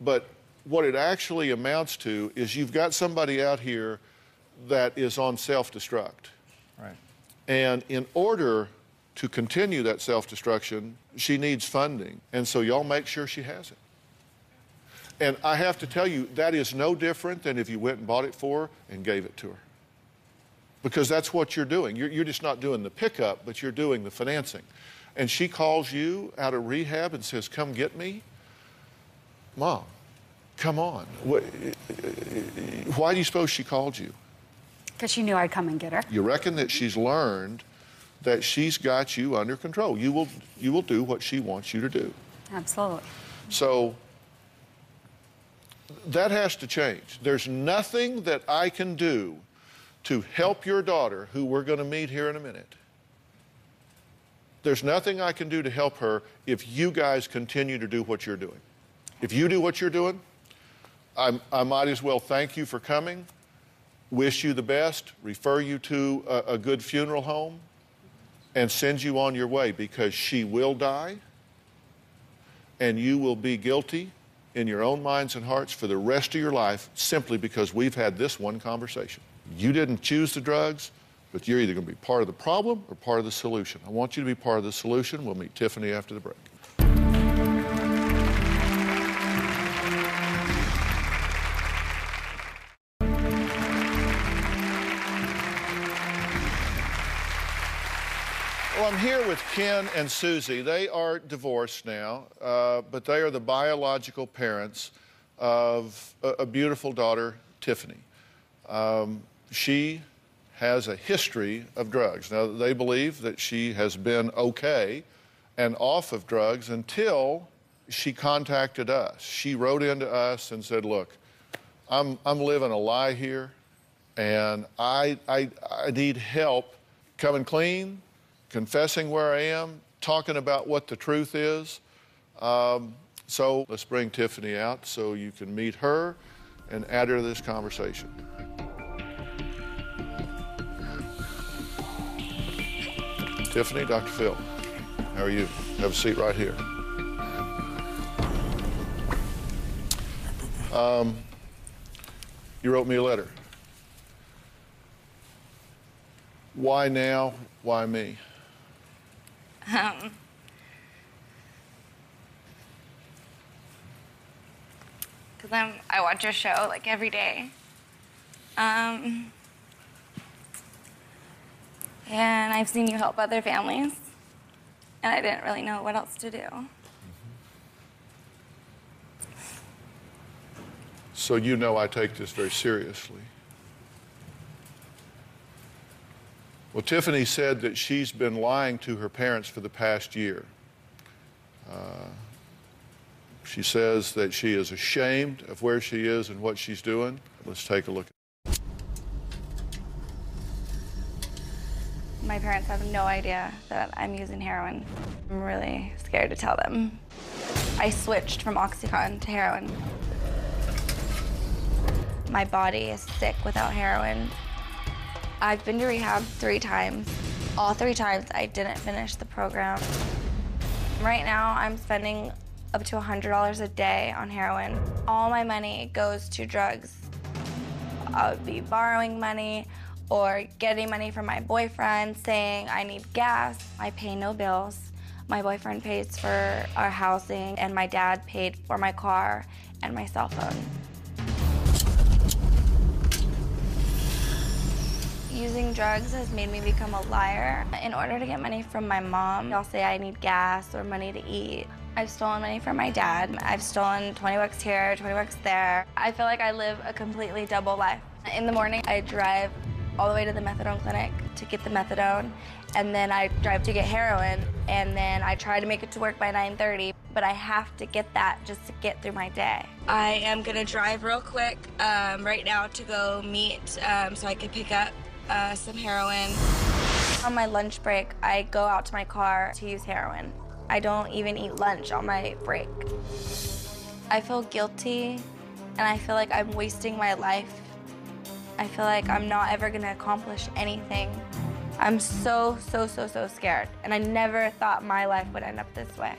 But what it actually amounts to is you've got somebody out here that is on self destruct. Right. And in order to continue that self destruction, she needs funding. And so y'all make sure she has it. And I have to tell you, that is no different than if you went and bought it for her and gave it to her. Because that's what you're doing. You're, you're just not doing the pickup, but you're doing the financing. And she calls you out of rehab and says, Come get me. Mom, come on. Why do you suppose she called you? Because she knew I'd come and get her. You reckon that she's learned that she's got you under control. You will, you will do what she wants you to do. Absolutely. So that has to change. There's nothing that I can do to help your daughter, who we're going to meet here in a minute. There's nothing I can do to help her if you guys continue to do what you're doing. If you do what you're doing, I'm, I might as well thank you for coming, wish you the best, refer you to a, a good funeral home, and sends you on your way because she will die and you will be guilty in your own minds and hearts for the rest of your life simply because we've had this one conversation. You didn't choose the drugs, But you're either going to be part of the problem or part of the solution. I want you to be part of the solution. We'll meet Tiffany after the break. Well, I'm here with Ken and Susie. They are divorced now, uh, but they are the biological parents of a, a beautiful daughter, Tiffany. Um, she has a history of drugs. Now, they believe that she has been okay and off of drugs until she contacted us. She wrote into us and said, Look, I'm, I'm living a lie here, and I, I, I need help coming clean, confessing where I am, talking about what the truth is. Um, so let's bring Tiffany out so you can meet her and add her to this conversation. Tiffany, Dr. Phil, how are you? Have a seat right here. Um, you wrote me a letter. Why now? Why me? Um, because I'm I watch your show like every day. Um, and I've seen you help other families, and I didn't really know what else to do. So you know I take this very seriously. Well, Tiffany said that she's been lying to her parents for the past year. Uh, she says that she is ashamed of where she is and what she's doing. Let's take a look. My parents have no idea that I'm using heroin. I'm really scared to tell them. I switched from Oxycontin to heroin. My body is sick without heroin. I've been to rehab three times. All three times I didn't finish the program. Right now I'm spending up to $100 a day on heroin. All my money goes to drugs. I would be borrowing money or getting money from my boyfriend saying I need gas. I pay no bills. My boyfriend pays for our housing and my dad paid for my car and my cell phone. Using drugs has made me become a liar. In order to get money from my mom, I'll say I need gas or money to eat. I've stolen money from my dad. I've stolen 20 bucks here, 20 bucks there. I feel like I live a completely double life. In the morning, I drive all the way to the methadone clinic to get the methadone, and then I drive to get heroin, and then I try to make it to work by 9.30, but I have to get that just to get through my day. I am gonna drive real quick um, right now to go meet um, so I can pick up uh, some heroin. On my lunch break, I go out to my car to use heroin. I don't even eat lunch on my break. I feel guilty and I feel like I'm wasting my life. I feel like I'm not ever gonna accomplish anything. I'm so, so, so, so scared. And I never thought my life would end up this way.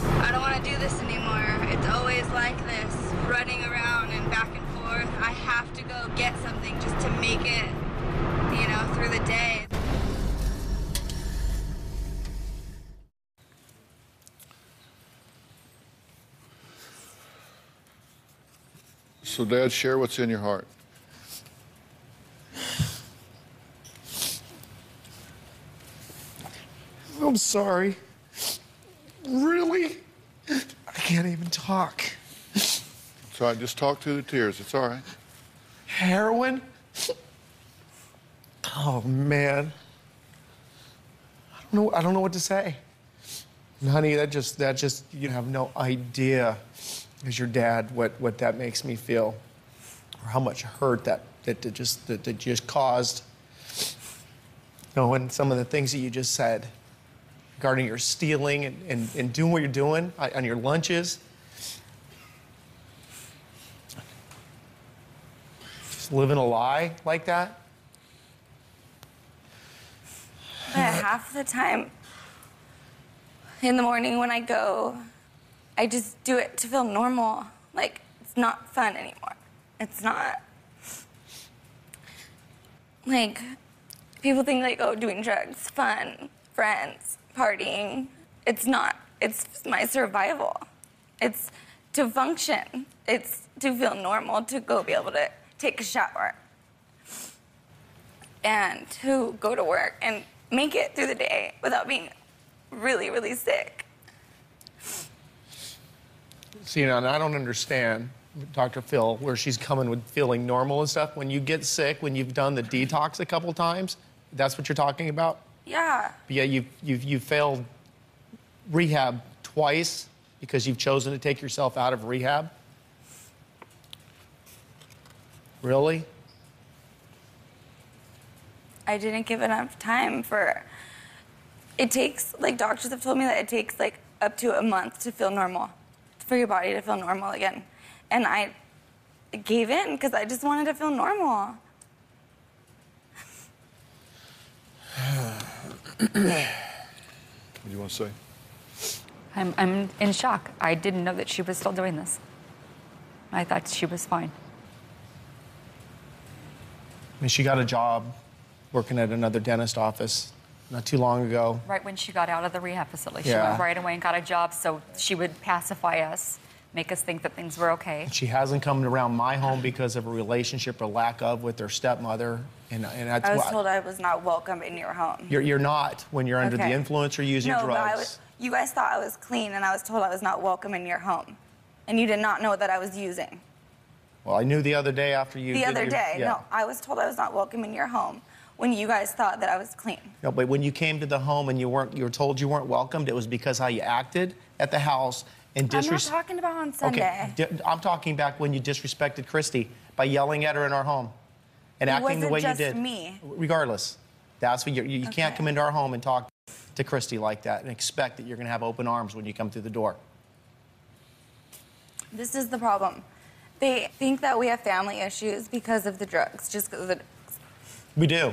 I don't wanna do this anymore. It's always like this, running around and back and forth. I have to go get something just to make it, you know, through the day. So, Dad, share what's in your heart. I'm sorry. Really? I can't even talk. It's all right. Just talk through the tears. It's all right. Heroin? Oh man. I don't know I don't know what to say. Honey, that just that just you have no idea as your dad what, what that makes me feel. Or how much hurt that that, that just that, that just caused. You know, and some of the things that you just said regarding your stealing and, and, and doing what you're doing on your lunches. Just living a lie like that. But half the time in the morning when I go, I just do it to feel normal. Like, it's not fun anymore. It's not. Like, People think like, oh, doing drugs, fun, friends, partying. It's not. It's my survival. It's to function. It's to feel normal, to go be able to take a shower and to go to work and make it through the day without being really, really sick. See, and I don't understand, Dr. Phil, where she's coming with feeling normal and stuff. When you get sick, when you've done the detox a couple times, that's what you're talking about? Yeah. But yeah, you've, you've, you've failed rehab twice because you've chosen to take yourself out of rehab? Really? I didn't give enough time for. It takes, like, doctors have told me that it takes, like, up to a month to feel normal, for your body to feel normal again. And I gave in because I just wanted to feel normal. What do you want to say? I'm, I'm in shock. I didn't know that she was still doing this. I thought she was fine. I mean, she got a job working at another dentist office not too long ago. Right when she got out of the rehab facility, she Yeah. went right away and got a job so she would pacify us, make us think that things were okay. She hasn't come around my home because of a relationship or lack of with her stepmother. And, and that's I was why told I was not welcome in your home. you're, you're not when you're under Okay. the influence or using no, drugs. but I was, you guys thought I was clean, and I was told I was not welcome in your home. And you did not know that I was using. Well, I knew the other day after you. the did other your- day, yeah. no, I was told I was not welcome in your home when you guys thought that I was clean. No, but when you came to the home and you weren't, you were told you weren't welcomed. It was because how you acted at the house and disrespect. I'm not talking about on Sunday. Okay, I'm talking back when you disrespected Christy by yelling at her in our home and It acting the way just you did. me. Regardless, that's what you're, you, you can't come into our home and talk to Christy like that and expect that you're going to have open arms when you come through the door. This is the problem. They think that we have family issues because of the drugs, just because the We do.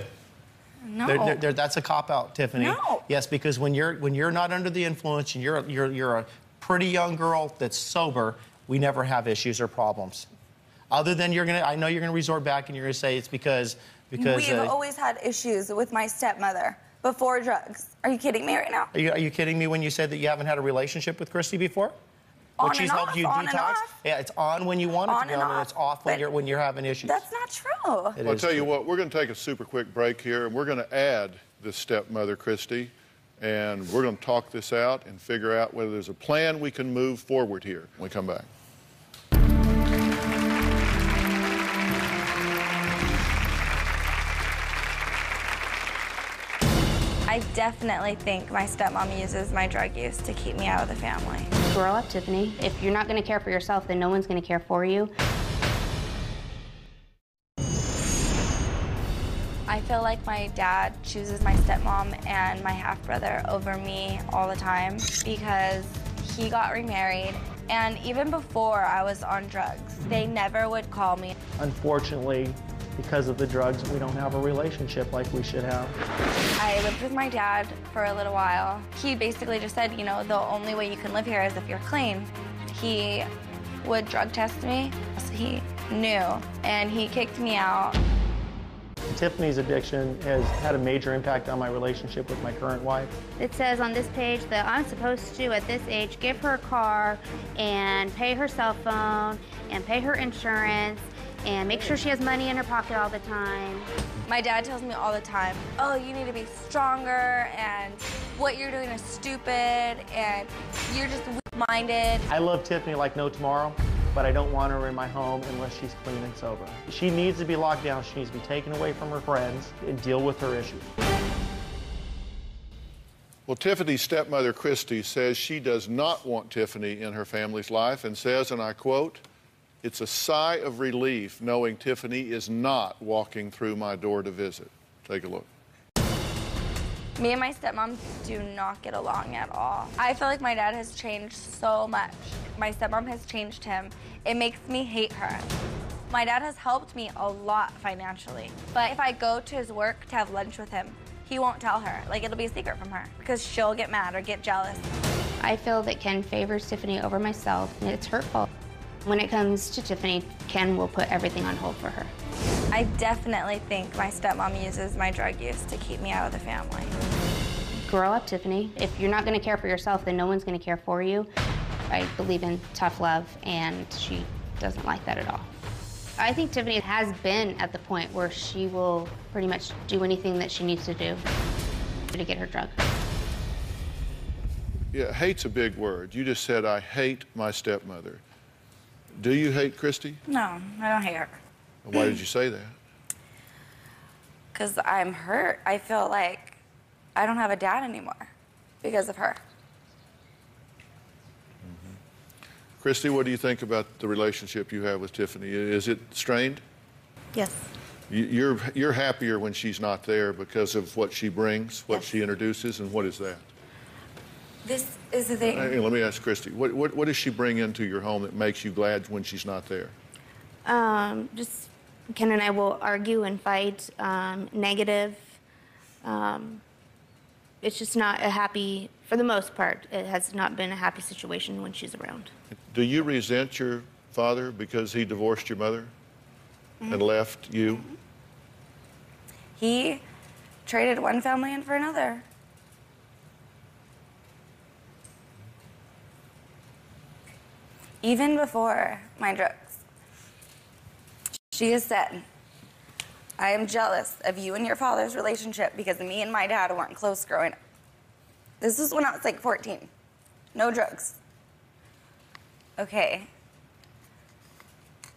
No. There- there- there- that's a cop out, Tiffany. No. Yes, because when you're when you're not under the influence and you're you're you're a pretty young girl that's sober, we never have issues or problems. Other than you're gonna, I know you're gonna resort back and you're gonna say it's because because. We've uh, always had issues with my stepmother before drugs. Are you kidding me right now? are you are you kidding me when you said that you haven't had a relationship with Christy before? On she's and helped off, you detox? Yeah, it's on when you want it On to be and on, and off, it's off when but you're when you're having issues. That's not true. It I'll is tell you what, we're going to take a super quick break here, and we're going to add this stepmother, Christy, and we're going to talk this out and figure out whether there's a plan we can move forward here when we come back. I definitely think my stepmom uses my drug use to keep me out of the family. Grow up, Tiffany. If you're not going to care for yourself, then no one's going to care for you. I feel like my dad chooses my stepmom and my half brother over me all the time because he got remarried. And even before I was on drugs, they never would call me. Unfortunately, because of the drugs, we don't have a relationship like we should have. I lived with my dad for a little while. He basically just said, you know, the only way you can live here is if you're clean. He would drug test me. So he knew, and he kicked me out. Tiffany's addiction has had a major impact on my relationship with my current wife. It says on this page that I'm supposed to, at this age, give her a car and pay her cell phone and pay her insurance and make sure she has money in her pocket all the time. My dad tells me all the time, oh, you need to be stronger, and what you're doing is stupid, and you're just weak minded. I love Tiffany like no tomorrow, but I don't want her in my home unless she's clean and sober. She needs to be locked down. She needs to be taken away from her friends and deal with her issues. Well, Tiffany's stepmother, Christy, says she does not want Tiffany in her family's life and says, and I quote, it's a sigh of relief knowing Tiffany is not walking through my door to visit. Take a look. Me and my stepmom do not get along at all. I feel like my dad has changed so much. My stepmom has changed him. It makes me hate her. My dad has helped me a lot financially. But if I go to his work to have lunch with him, he won't tell her. Like it'll be a secret from her because she'll get mad or get jealous. I feel that Ken favors Tiffany over myself, and it's hurtful. When it comes to Tiffany, Ken will put everything on hold for her. I definitely think my stepmom uses my drug use to keep me out of the family. Grow up, Tiffany. If you're not going to care for yourself, then no one's going to care for you. I believe in tough love, and she doesn't like that at all. I think Tiffany has been at the point where she will pretty much do anything that she needs to do to get her drug. Yeah, hate's a big word. You just said, I hate my stepmother. Do you hate Christy? No, I don't hate her. Why did you say that? Because I'm hurt. I feel like I don't have a dad anymore because of her. Mm-hmm. Christy, what do you think about the relationship you have with Tiffany? Is it strained? Yes. You- You're, you're happier when she's not there because of what she brings, what Yes. she introduces, and what is that? This is the thing. Hey, let me ask Christy, what, what, what does she bring into your home that makes you glad when she's not there? Um, just Ken and I will argue and fight, um, negative. Um, it's just not a happy, for the most part, it has not been a happy situation when she's around. Do you resent your father because he divorced your mother and left you? He traded one family in for another. Even before my drugs, she has said, I am jealous of you and your father's relationship because me and my dad weren't close growing up. This was when I was like 14. No drugs. Okay.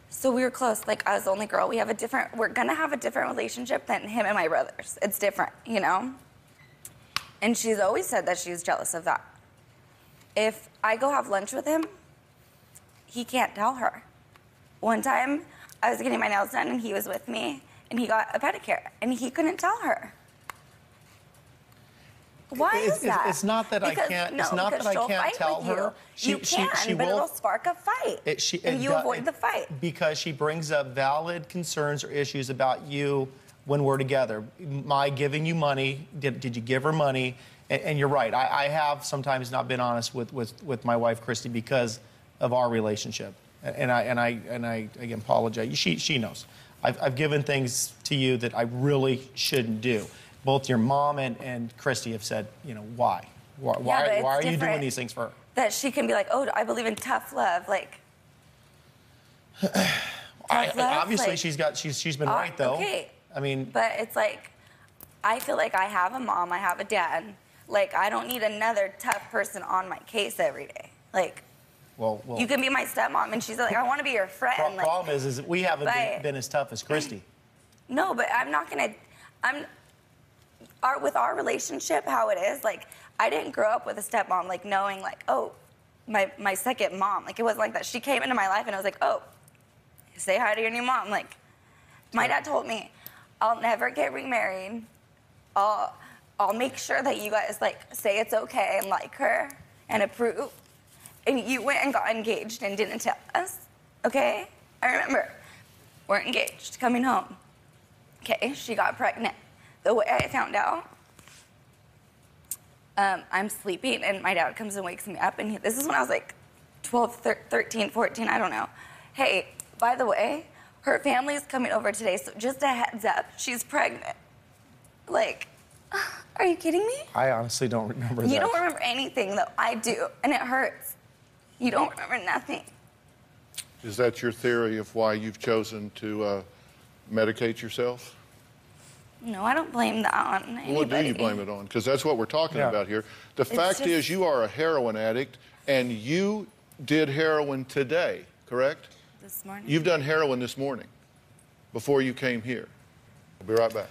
So we were close. Like I was the only girl. We have a different. We're gonna have a different relationship than him and my brothers. It's different, you know. And she's always said that she's jealous of that. If I go have lunch with him, he can't tell her. One time, I was getting my nails done and he was with me, and he got a pedicure, and he couldn't tell her. Why It's- is that? it's- it's not that I can't- No, it's not that I can't tell her. You, She- you can, she but will- it'll spark a fight, It, she, and it you avoid the fight. Because she brings up valid concerns or issues about you when we're together. My giving you money, did, did you give her money? And, and you're right, I, I have sometimes not been honest with, with, with my wife, Christy, because of our relationship. And I, and I, and I again, apologize. She, she knows. I've, I've given things to you that I really shouldn't do. Both your mom and, and Christy have said, you know, why? Why, but why, why are you doing these things for her? That she can be like, oh, I believe in tough love. Like, I, love, obviously, like- she's got she's she's been Uh, right though. okay. I mean, but it's like, I feel like I have a mom, I have a dad. Like, I don't need another tough person on my case every day. Like, well, well. you can be my stepmom, and she's like, I want to be your friend. like, problem is, is we haven't been, but- been as tough as Christy. No, but I'm not gonna. I'm. Our with our relationship, how it is, like I didn't grow up with a stepmom, like knowing, like, oh, my my second mom. Like it wasn't like that. She came into my life, and I was like, oh, say hi to your new mom. Like, my dad told me, I'll never get remarried. I'll I'll make sure that you guys like say it's okay and like her and approve. And you went and got engaged and didn't tell us. Okay? I remember. We're engaged, coming home. Okay, she got pregnant. The way I found out, um, I'm sleeping and my dad comes and wakes me up. And he, this is when I was like 12, thir- 13, 14, I don't know. Hey, by the way, her family's coming over today, so just a heads up, she's pregnant. Like, are you kidding me? I honestly don't remember that. You don't remember anything though. I do, and it hurts. You don't remember nothing. Is that your theory of why you've chosen to uh, medicate yourself? No, I don't blame that on anybody. What do you blame it on? Because that's what we're talking Yeah. about here. The It's fact just- is, you are a heroin addict, and you did heroin today, correct? This morning. You've done heroin this morning before you came here. I'll be right back.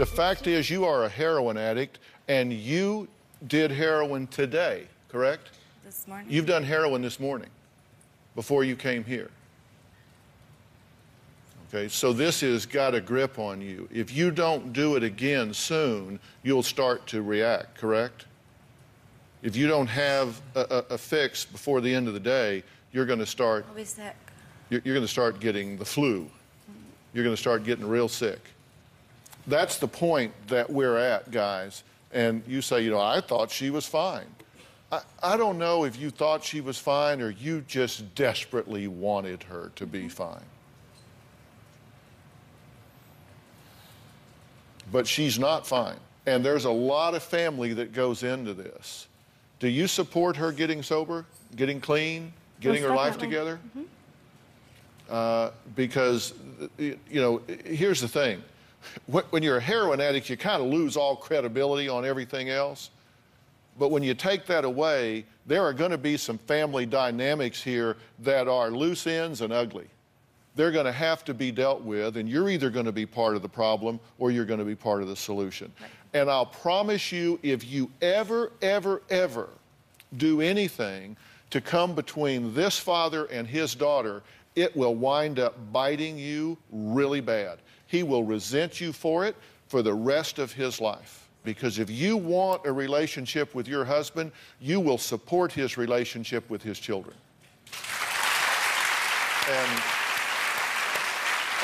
The fact is, you are a heroin addict, and you did heroin today, correct? This morning. You've done heroin this morning before you came here. Okay, so this has got a grip on you. If you don't do it again soon, you'll start to react, correct? If you don't have a, a, a fix before the end of the day, you're going to start I'll be sick. you're, you're going to start getting the flu. You're going to start getting real sick. That's the point that we're at, guys. And you say, you know, I thought she was fine. I, I don't know if you thought she was fine or you just desperately wanted her to be fine. But she's not fine. And there's a lot of family that goes into this. Do you support her getting sober, getting clean, getting Most her life together? Uh, because, you know, here's the thing. When when you're a heroin addict, you kind of lose all credibility on everything else. But when you take that away, there are going to be some family dynamics here that are loose ends and ugly. They're going to have to be dealt with, and you're either going to be part of the problem or you're going to be part of the solution. And I'll promise you, if you ever, ever, ever do anything to come between this father and his daughter, it will wind up biting you really bad. He will resent you for it for the rest of his life. Because if you want a relationship with your husband, you will support his relationship with his children. And,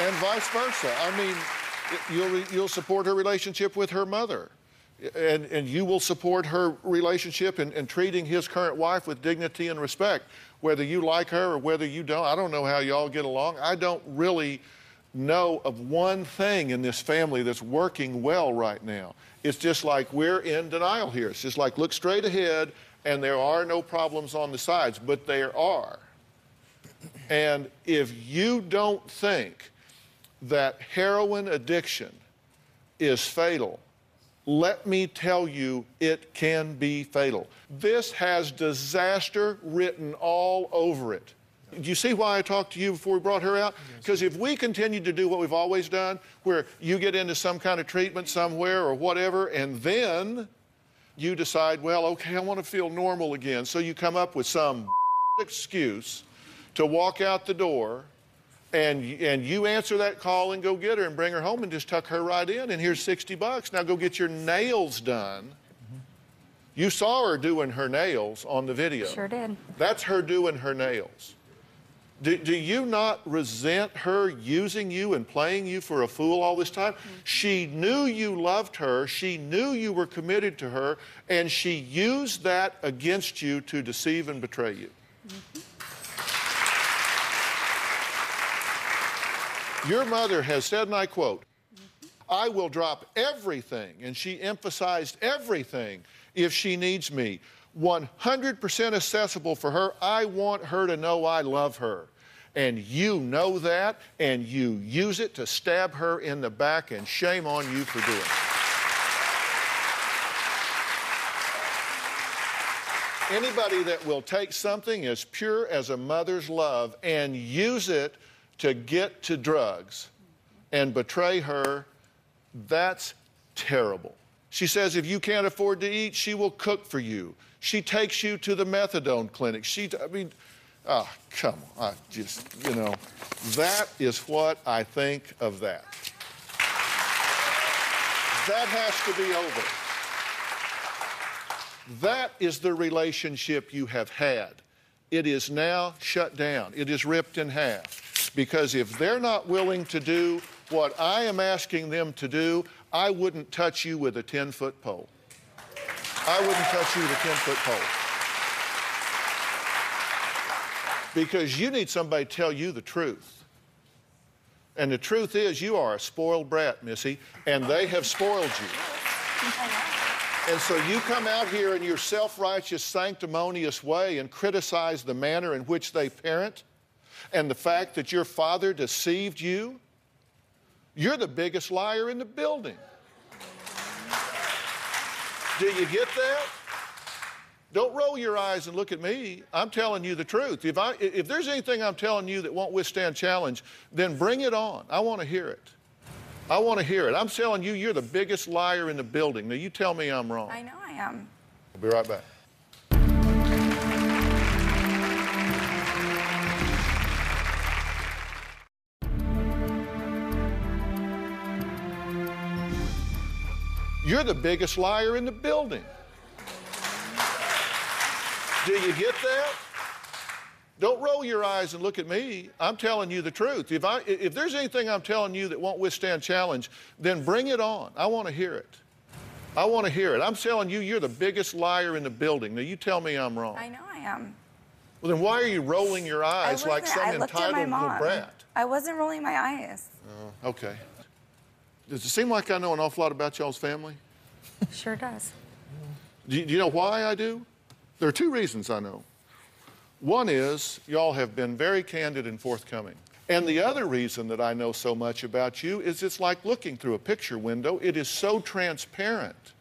and vice versa. I mean, you'll, you'll support her relationship with her mother. And, and you will support her relationship in, in treating his current wife with dignity and respect, whether you like her or whether you don't. I don't know how y'all get along. I don't really know of one thing in this family that's working well right now. It's just like we're in denial here. It's just like look straight ahead and there are no problems on the sides, but there are. And if you don't think that heroin addiction is fatal, let me tell you, it can be fatal. This has disaster written all over it. Do you see why I talked to you before we brought her out? Because if we continue to do what we've always done, where you get into some kind of treatment somewhere or whatever, and then you decide, well, okay, I want to feel normal again. So you come up with some excuse to walk out the door and, and you answer that call and go get her and bring her home and just tuck her right in and here's 60 bucks. Now go get your nails done. Mm-hmm. You saw her doing her nails on the video. Sure did. That's her doing her nails. Do, do you not resent her using you and playing you for a fool all this time? Mm-hmm. She knew you loved her, she knew you were committed to her, and she used that against you to deceive and betray you. Mm-hmm. Your mother has said, and I quote, mm-hmm. I will drop everything, and she emphasized everything if she needs me. 100% accessible for her. I want her to know I love her. And you know that, and you use it to stab her in the back, and shame on you for doing it. Anybody that will take something as pure as a mother's love and use it to get to drugs and betray her, that's terrible. She says if you can't afford to eat, she will cook for you. She takes you to the methadone clinic. She, I mean, ah, come on. I just, you know, that is what I think of that. That has to be over. That is the relationship you have had. It is now shut down. It is ripped in half. Because if they're not willing to do what I am asking them to do, I wouldn't touch you with a 10 foot pole. I wouldn't touch you with a 10 foot pole. Because you need somebody to tell you the truth. And the truth is, you are a spoiled brat, Missy, and they have spoiled you. And so you come out here in your self righteous, sanctimonious way and criticize the manner in which they parent and the fact that your father deceived you. You're the biggest liar in the building. Do you get that? Don't roll your eyes and look at me. I'm telling you the truth. If, I, if there's anything I'm telling you that won't withstand challenge, then bring it on. I want to hear it. I want to hear it. I'm telling you, you're the biggest liar in the building. Now, you tell me I'm wrong. I know I am. I'll be right back. You're the biggest liar in the building. Do you get that? Don't roll your eyes and look at me. I'm telling you the truth. If, I, if there's anything I'm telling you that won't withstand challenge, then bring it on. I want to hear it. I want to hear it. I'm telling you, you're the biggest liar in the building. Now, you tell me I'm wrong. I know I am. Well, then why are you rolling your eyes like some I looked at my entitled little brat? I wasn't rolling my eyes. Oh, okay. Does it seem like I know an awful lot about y'all's family? Sure does. Do you, do you know why I do? There are two reasons I know. One is y'all have been very candid and forthcoming. And the other reason that I know so much about you is it's like looking through a picture window. It is so transparent.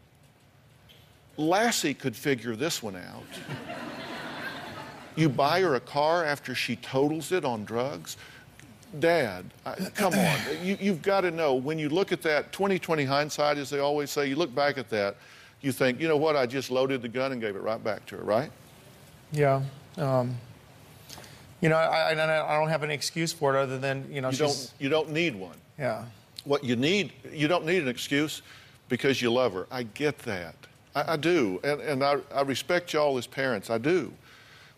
Lassie could figure this one out. you buy her a car after she totals it on drugs. Dad, I, come on. You, you've got to know when you look at that 2020 hindsight, as they always say, you look back at that, you think, you know what, I just loaded the gun and gave it right back to her, right? Yeah. Um, you know, I, I, I don't have any excuse for it other than, you know, You she's, don't, you don't need one. yeah. What you need, you don't need an excuse because you love her. I get that. I, I do. And, and I, I respect y'all as parents. I do.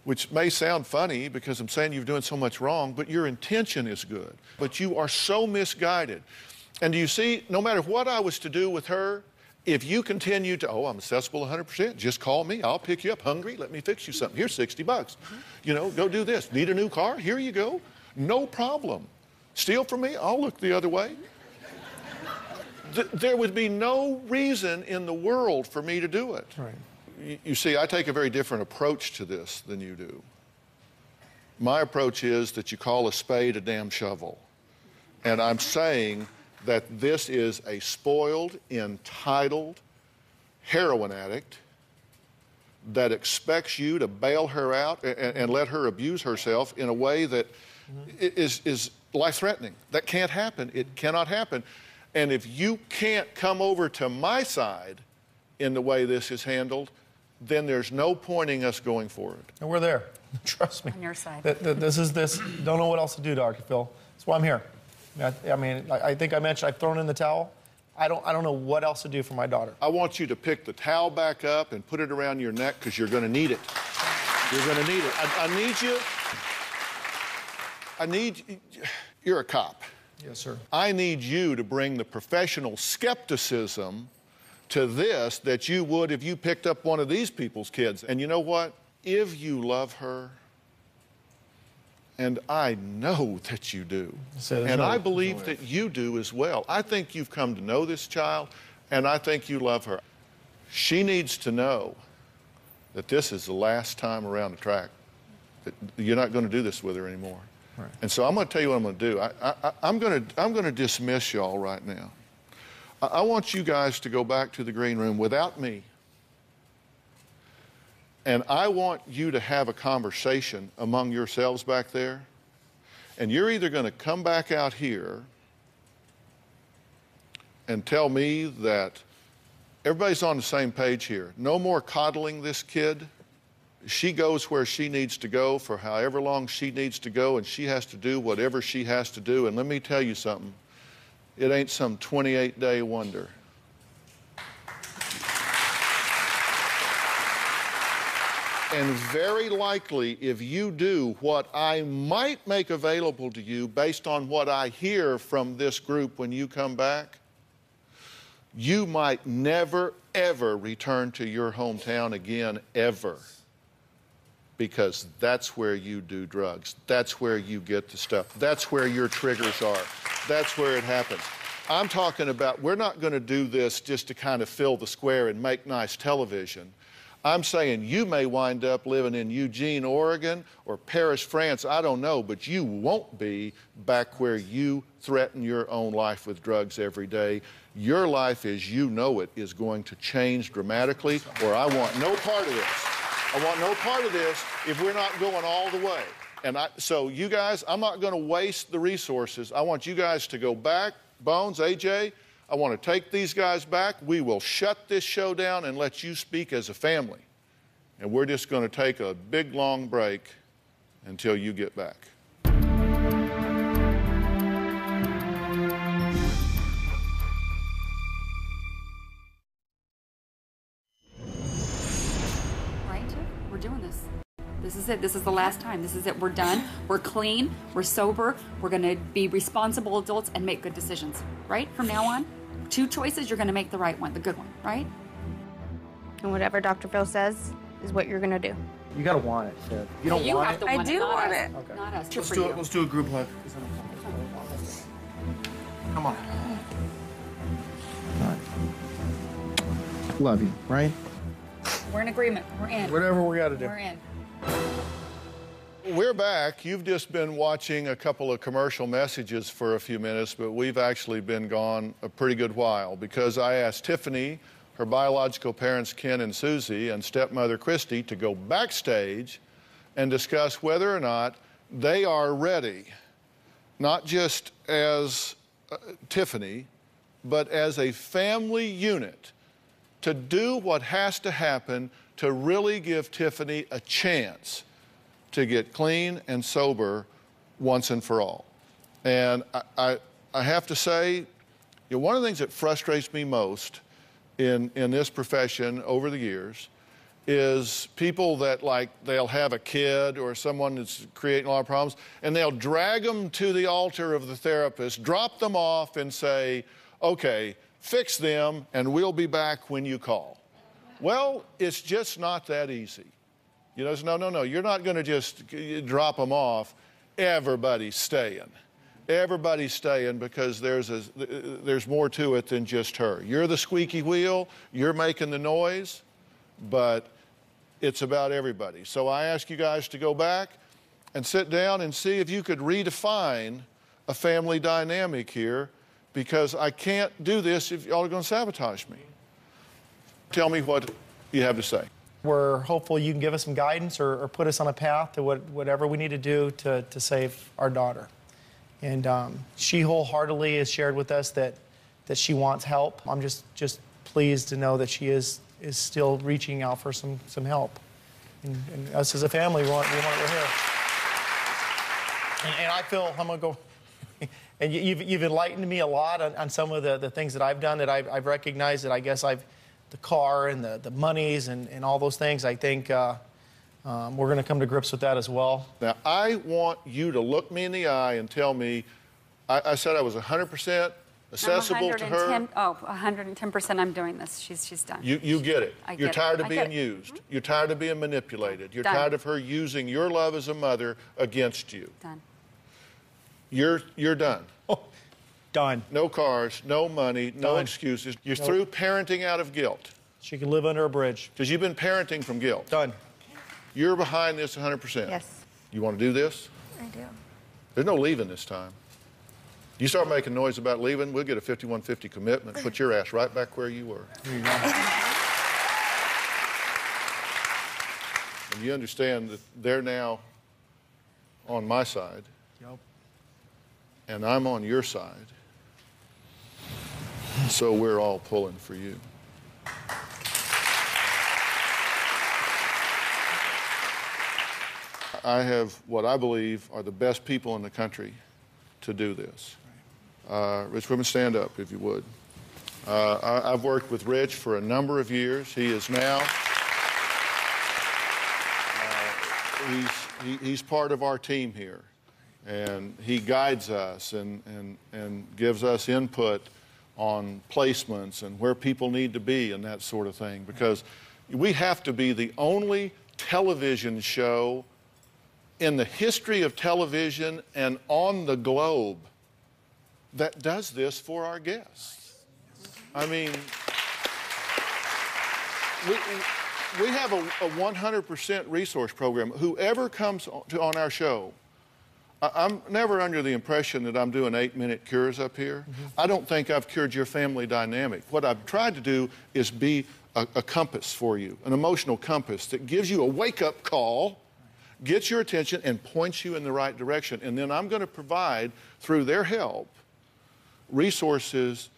Which may sound funny because I'm saying you're doing so much wrong, but your intention is good. But you are so misguided. And do you see, no matter what I was to do with her, if you continue to, oh, I'm accessible 100%, just call me. I'll pick you up. Hungry? Let me fix you something. Here's 60 bucks. You know, go do this. Need a new car? Here you go. No problem. Steal from me? I'll look the other way. Th- there would be no reason in the world for me to do it. Right. You, see, I take a very different approach to this than you do. My approach is that you call a spade a damn shovel. And I'm saying that this is a spoiled, entitled heroin addict that expects you to bail her out and, and let her abuse herself in a way that mm-hmm. i- is, is life threatening. That can't happen. It cannot happen. And if you can't come over to my side in the way this is handled, then there's no pointing us going forward. And we're there. Trust me. On your side. Th- th- This is this. Don't know what else to do, Dr. Phil. That's why I'm here. I, I mean, I, I think I mentioned I've thrown in the towel. I don't, I don't know what else to do for my daughter. I want you to pick the towel back up and put it around your neck because you're going to need it. You're going to need it. I, I need you. I need. You're a cop. Yes, sir. I need you to bring the professional skepticism to this that you would if you picked up one of these people's kids. And you know what? If you love her, and I know that you do, So and no- I there's no believe that you do as well. I think you've come to know this child, and I think you love her. She needs to know that this is the last time around the track, that you're not going to do this with her anymore. Right. And so I'm going to tell you what I'm going to do. I, I, I'm going to I'm going to dismiss y'all right now. I, want you guys to go back to the green room without me. And I want you to have a conversation among yourselves back there. And you're either going to come back out here and tell me that everybody's on the same page here. No more coddling this kid. She goes where she needs to go for however long she needs to go, and she has to do whatever she has to do. And let me tell you something it ain't some 28 day wonder. And very likely, if you do what I might make available to you based on what I hear from this group when you come back, you might never, ever return to your hometown again, ever. Because that's where you do drugs. That's where you get the stuff. That's where your triggers are. That's where it happens. I'm talking about, we're not going to do this just to kind of fill the square and make nice television. I'm saying you may wind up living in Eugene, Oregon or Paris, France, I don't know, but you won't be back where you threaten your own life with drugs every day. Your life as you know it is going to change dramatically, or I want no part of this. I want no part of this if we're not going all the way. And I, so, you guys, I'm not going to waste the resources. I want you guys to go back. Bones, AJ, I want to take these guys back. We will shut this show down and let you speak as a family. And we're just going to take a big long break until you get back. Is it. This is the last time. This is it. We're done. We're clean. We're sober. We're going to be responsible adults and make good decisions, right? From now on, two choices, you're going to make the right one, the good one, right? And whatever Dr. Phil says is what you're gonna do. You gotta want it, Sid. You don't you want have it. to I want do it, not want us. it. Okay. Not us. Let's do you. it. Let's do a group hug. Come on. Love you, right? We're in agreement. We're in. Whatever we gotta do. We're in. We're back. You've just been watching a couple of commercial messages for a few minutes, but we've actually been gone a pretty good while because I asked Tiffany, her biological parents Ken and Susie, and stepmother Christy to go backstage and discuss whether or not they are ready, not just as uh, Tiffany, but as a family unit to do what has to happen to really give Tiffany a chance to get clean and sober once and for all. And I, I, I have to say, you know, one of the things that frustrates me most in, in this profession over the years is people that like they'll have a kid or someone that's creating a lot of problems and they'll drag them to the altar of the therapist, drop them off and say, okay, fix them and we'll be back when you call. Well, it's just not that easy. You know, no, no, no, you're not going to just drop them off. Everybody's staying. Everybody's staying because there's, a, there's more to it than just her. You're the squeaky wheel, you're making the noise, but it's about everybody. So I ask you guys to go back and sit down and see if you could redefine a family dynamic here because I can't do this if y'all are going to sabotage me. Tell me what you have to say. We're hopeful you can give us some guidance or, or put us on a path to what, whatever we need to do to, to save our daughter. And um, she wholeheartedly has shared with us that, that she wants help. I'm just, just pleased to know that she is, is still reaching out for some, some help. And, and us as a family, we want, we want her here. And, and I feel, I'm to go, and you, you've, you've enlightened me a lot on, on some of the, the things that I've done that I've, I've recognized that I guess I've, the car and the, the monies and, and all those things. I think uh, um, we're going to come to grips with that as well. Now, I want you to look me in the eye and tell me, I, I said I was 100% accessible to her. Oh, 110% I'm doing this. She's, she's done. You, you get it. I You're get it. tired of being it. Mm-hmm. used. You're tired of being manipulated. You're Done. tired of her using your love as a mother against you. Done. You're, you're done. Done. No cars, no money, no Done. excuses. You're Nope. through parenting out of guilt. She can live under a bridge. Because you've been parenting from guilt. Done. You're behind this 100%. Yes, You want to do this? I do. There's no leaving this time. You start making noise about leaving, we'll get a 5150 commitment, put your ass right back where you were. and you understand that they're now on my side, Yep. and I'm on your side. So we're all pulling for you. I have what I believe are the best people in the country to do this. Uh, Rich Whitman, stand up if you would. Uh, I, I've worked with Rich for a number of years. He is now, uh, he's, he, he's part of our team here. And he guides us and, and, and gives us input on placements and where people need to be and that sort of thing. Because we have to be the only television show in the history of television and on the globe that does this for our guests. I mean, we, we have a, a 100% resource program. Whoever comes on, to, on our show, I'm never under the impression that I'm doing eight minute cures up here. Mm-hmm. I don't think I've cured your family dynamic. What I've tried to do is be a, a compass for you, an emotional compass that gives you a wake up call gets your attention and points you in the right direction. And then I'm going to provide, through their help, resources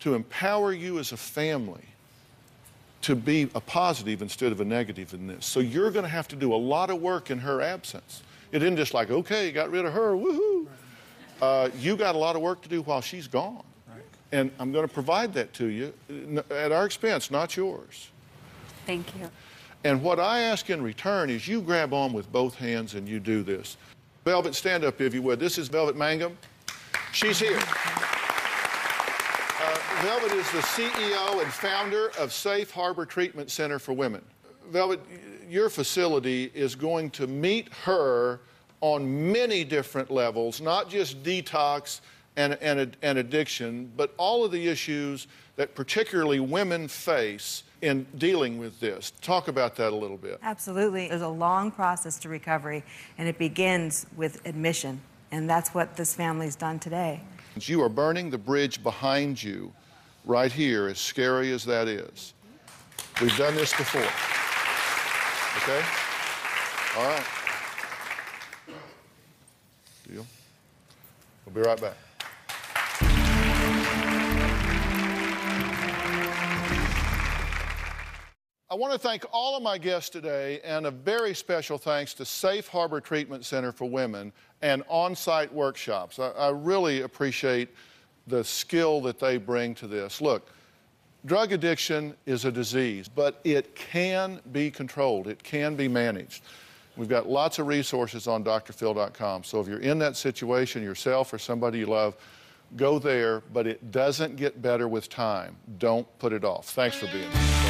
to empower you as a family to be a positive instead of a negative in this. So you're going to have to do a lot of work in her absence. It isn't just like, okay, you got rid of her, woohoo. Uh, you got a lot of work to do while she's gone. And I'm going to provide that to you at our expense, not yours. Thank you. And what I ask in return is you grab on with both hands and you do this. Velvet, stand up if you would. This is Velvet Mangum. She's here. Uh, Velvet is the CEO and founder of Safe Harbor Treatment Center for Women. Velvet, your facility is going to meet her on many different levels, not just detox and, and, and addiction, but all of the issues that particularly women face in dealing with this. Talk about that a little bit. Absolutely. There's a long process to recovery, and it begins with admission. And that's what this family's done today. You are burning the bridge behind you right here, as scary as that is. We've done this before. Okay? All right. Deal? We'll be right back. I want to thank all of my guests today, and a very special thanks to Safe Harbor Treatment Center for Women and on site workshops. I, I really appreciate the skill that they bring to this. Look, drug addiction is a disease, but it can be controlled, it can be managed. We've got lots of resources on drphil.com. So if you're in that situation yourself or somebody you love, go there, but it doesn't get better with time. Don't put it off. Thanks for being here.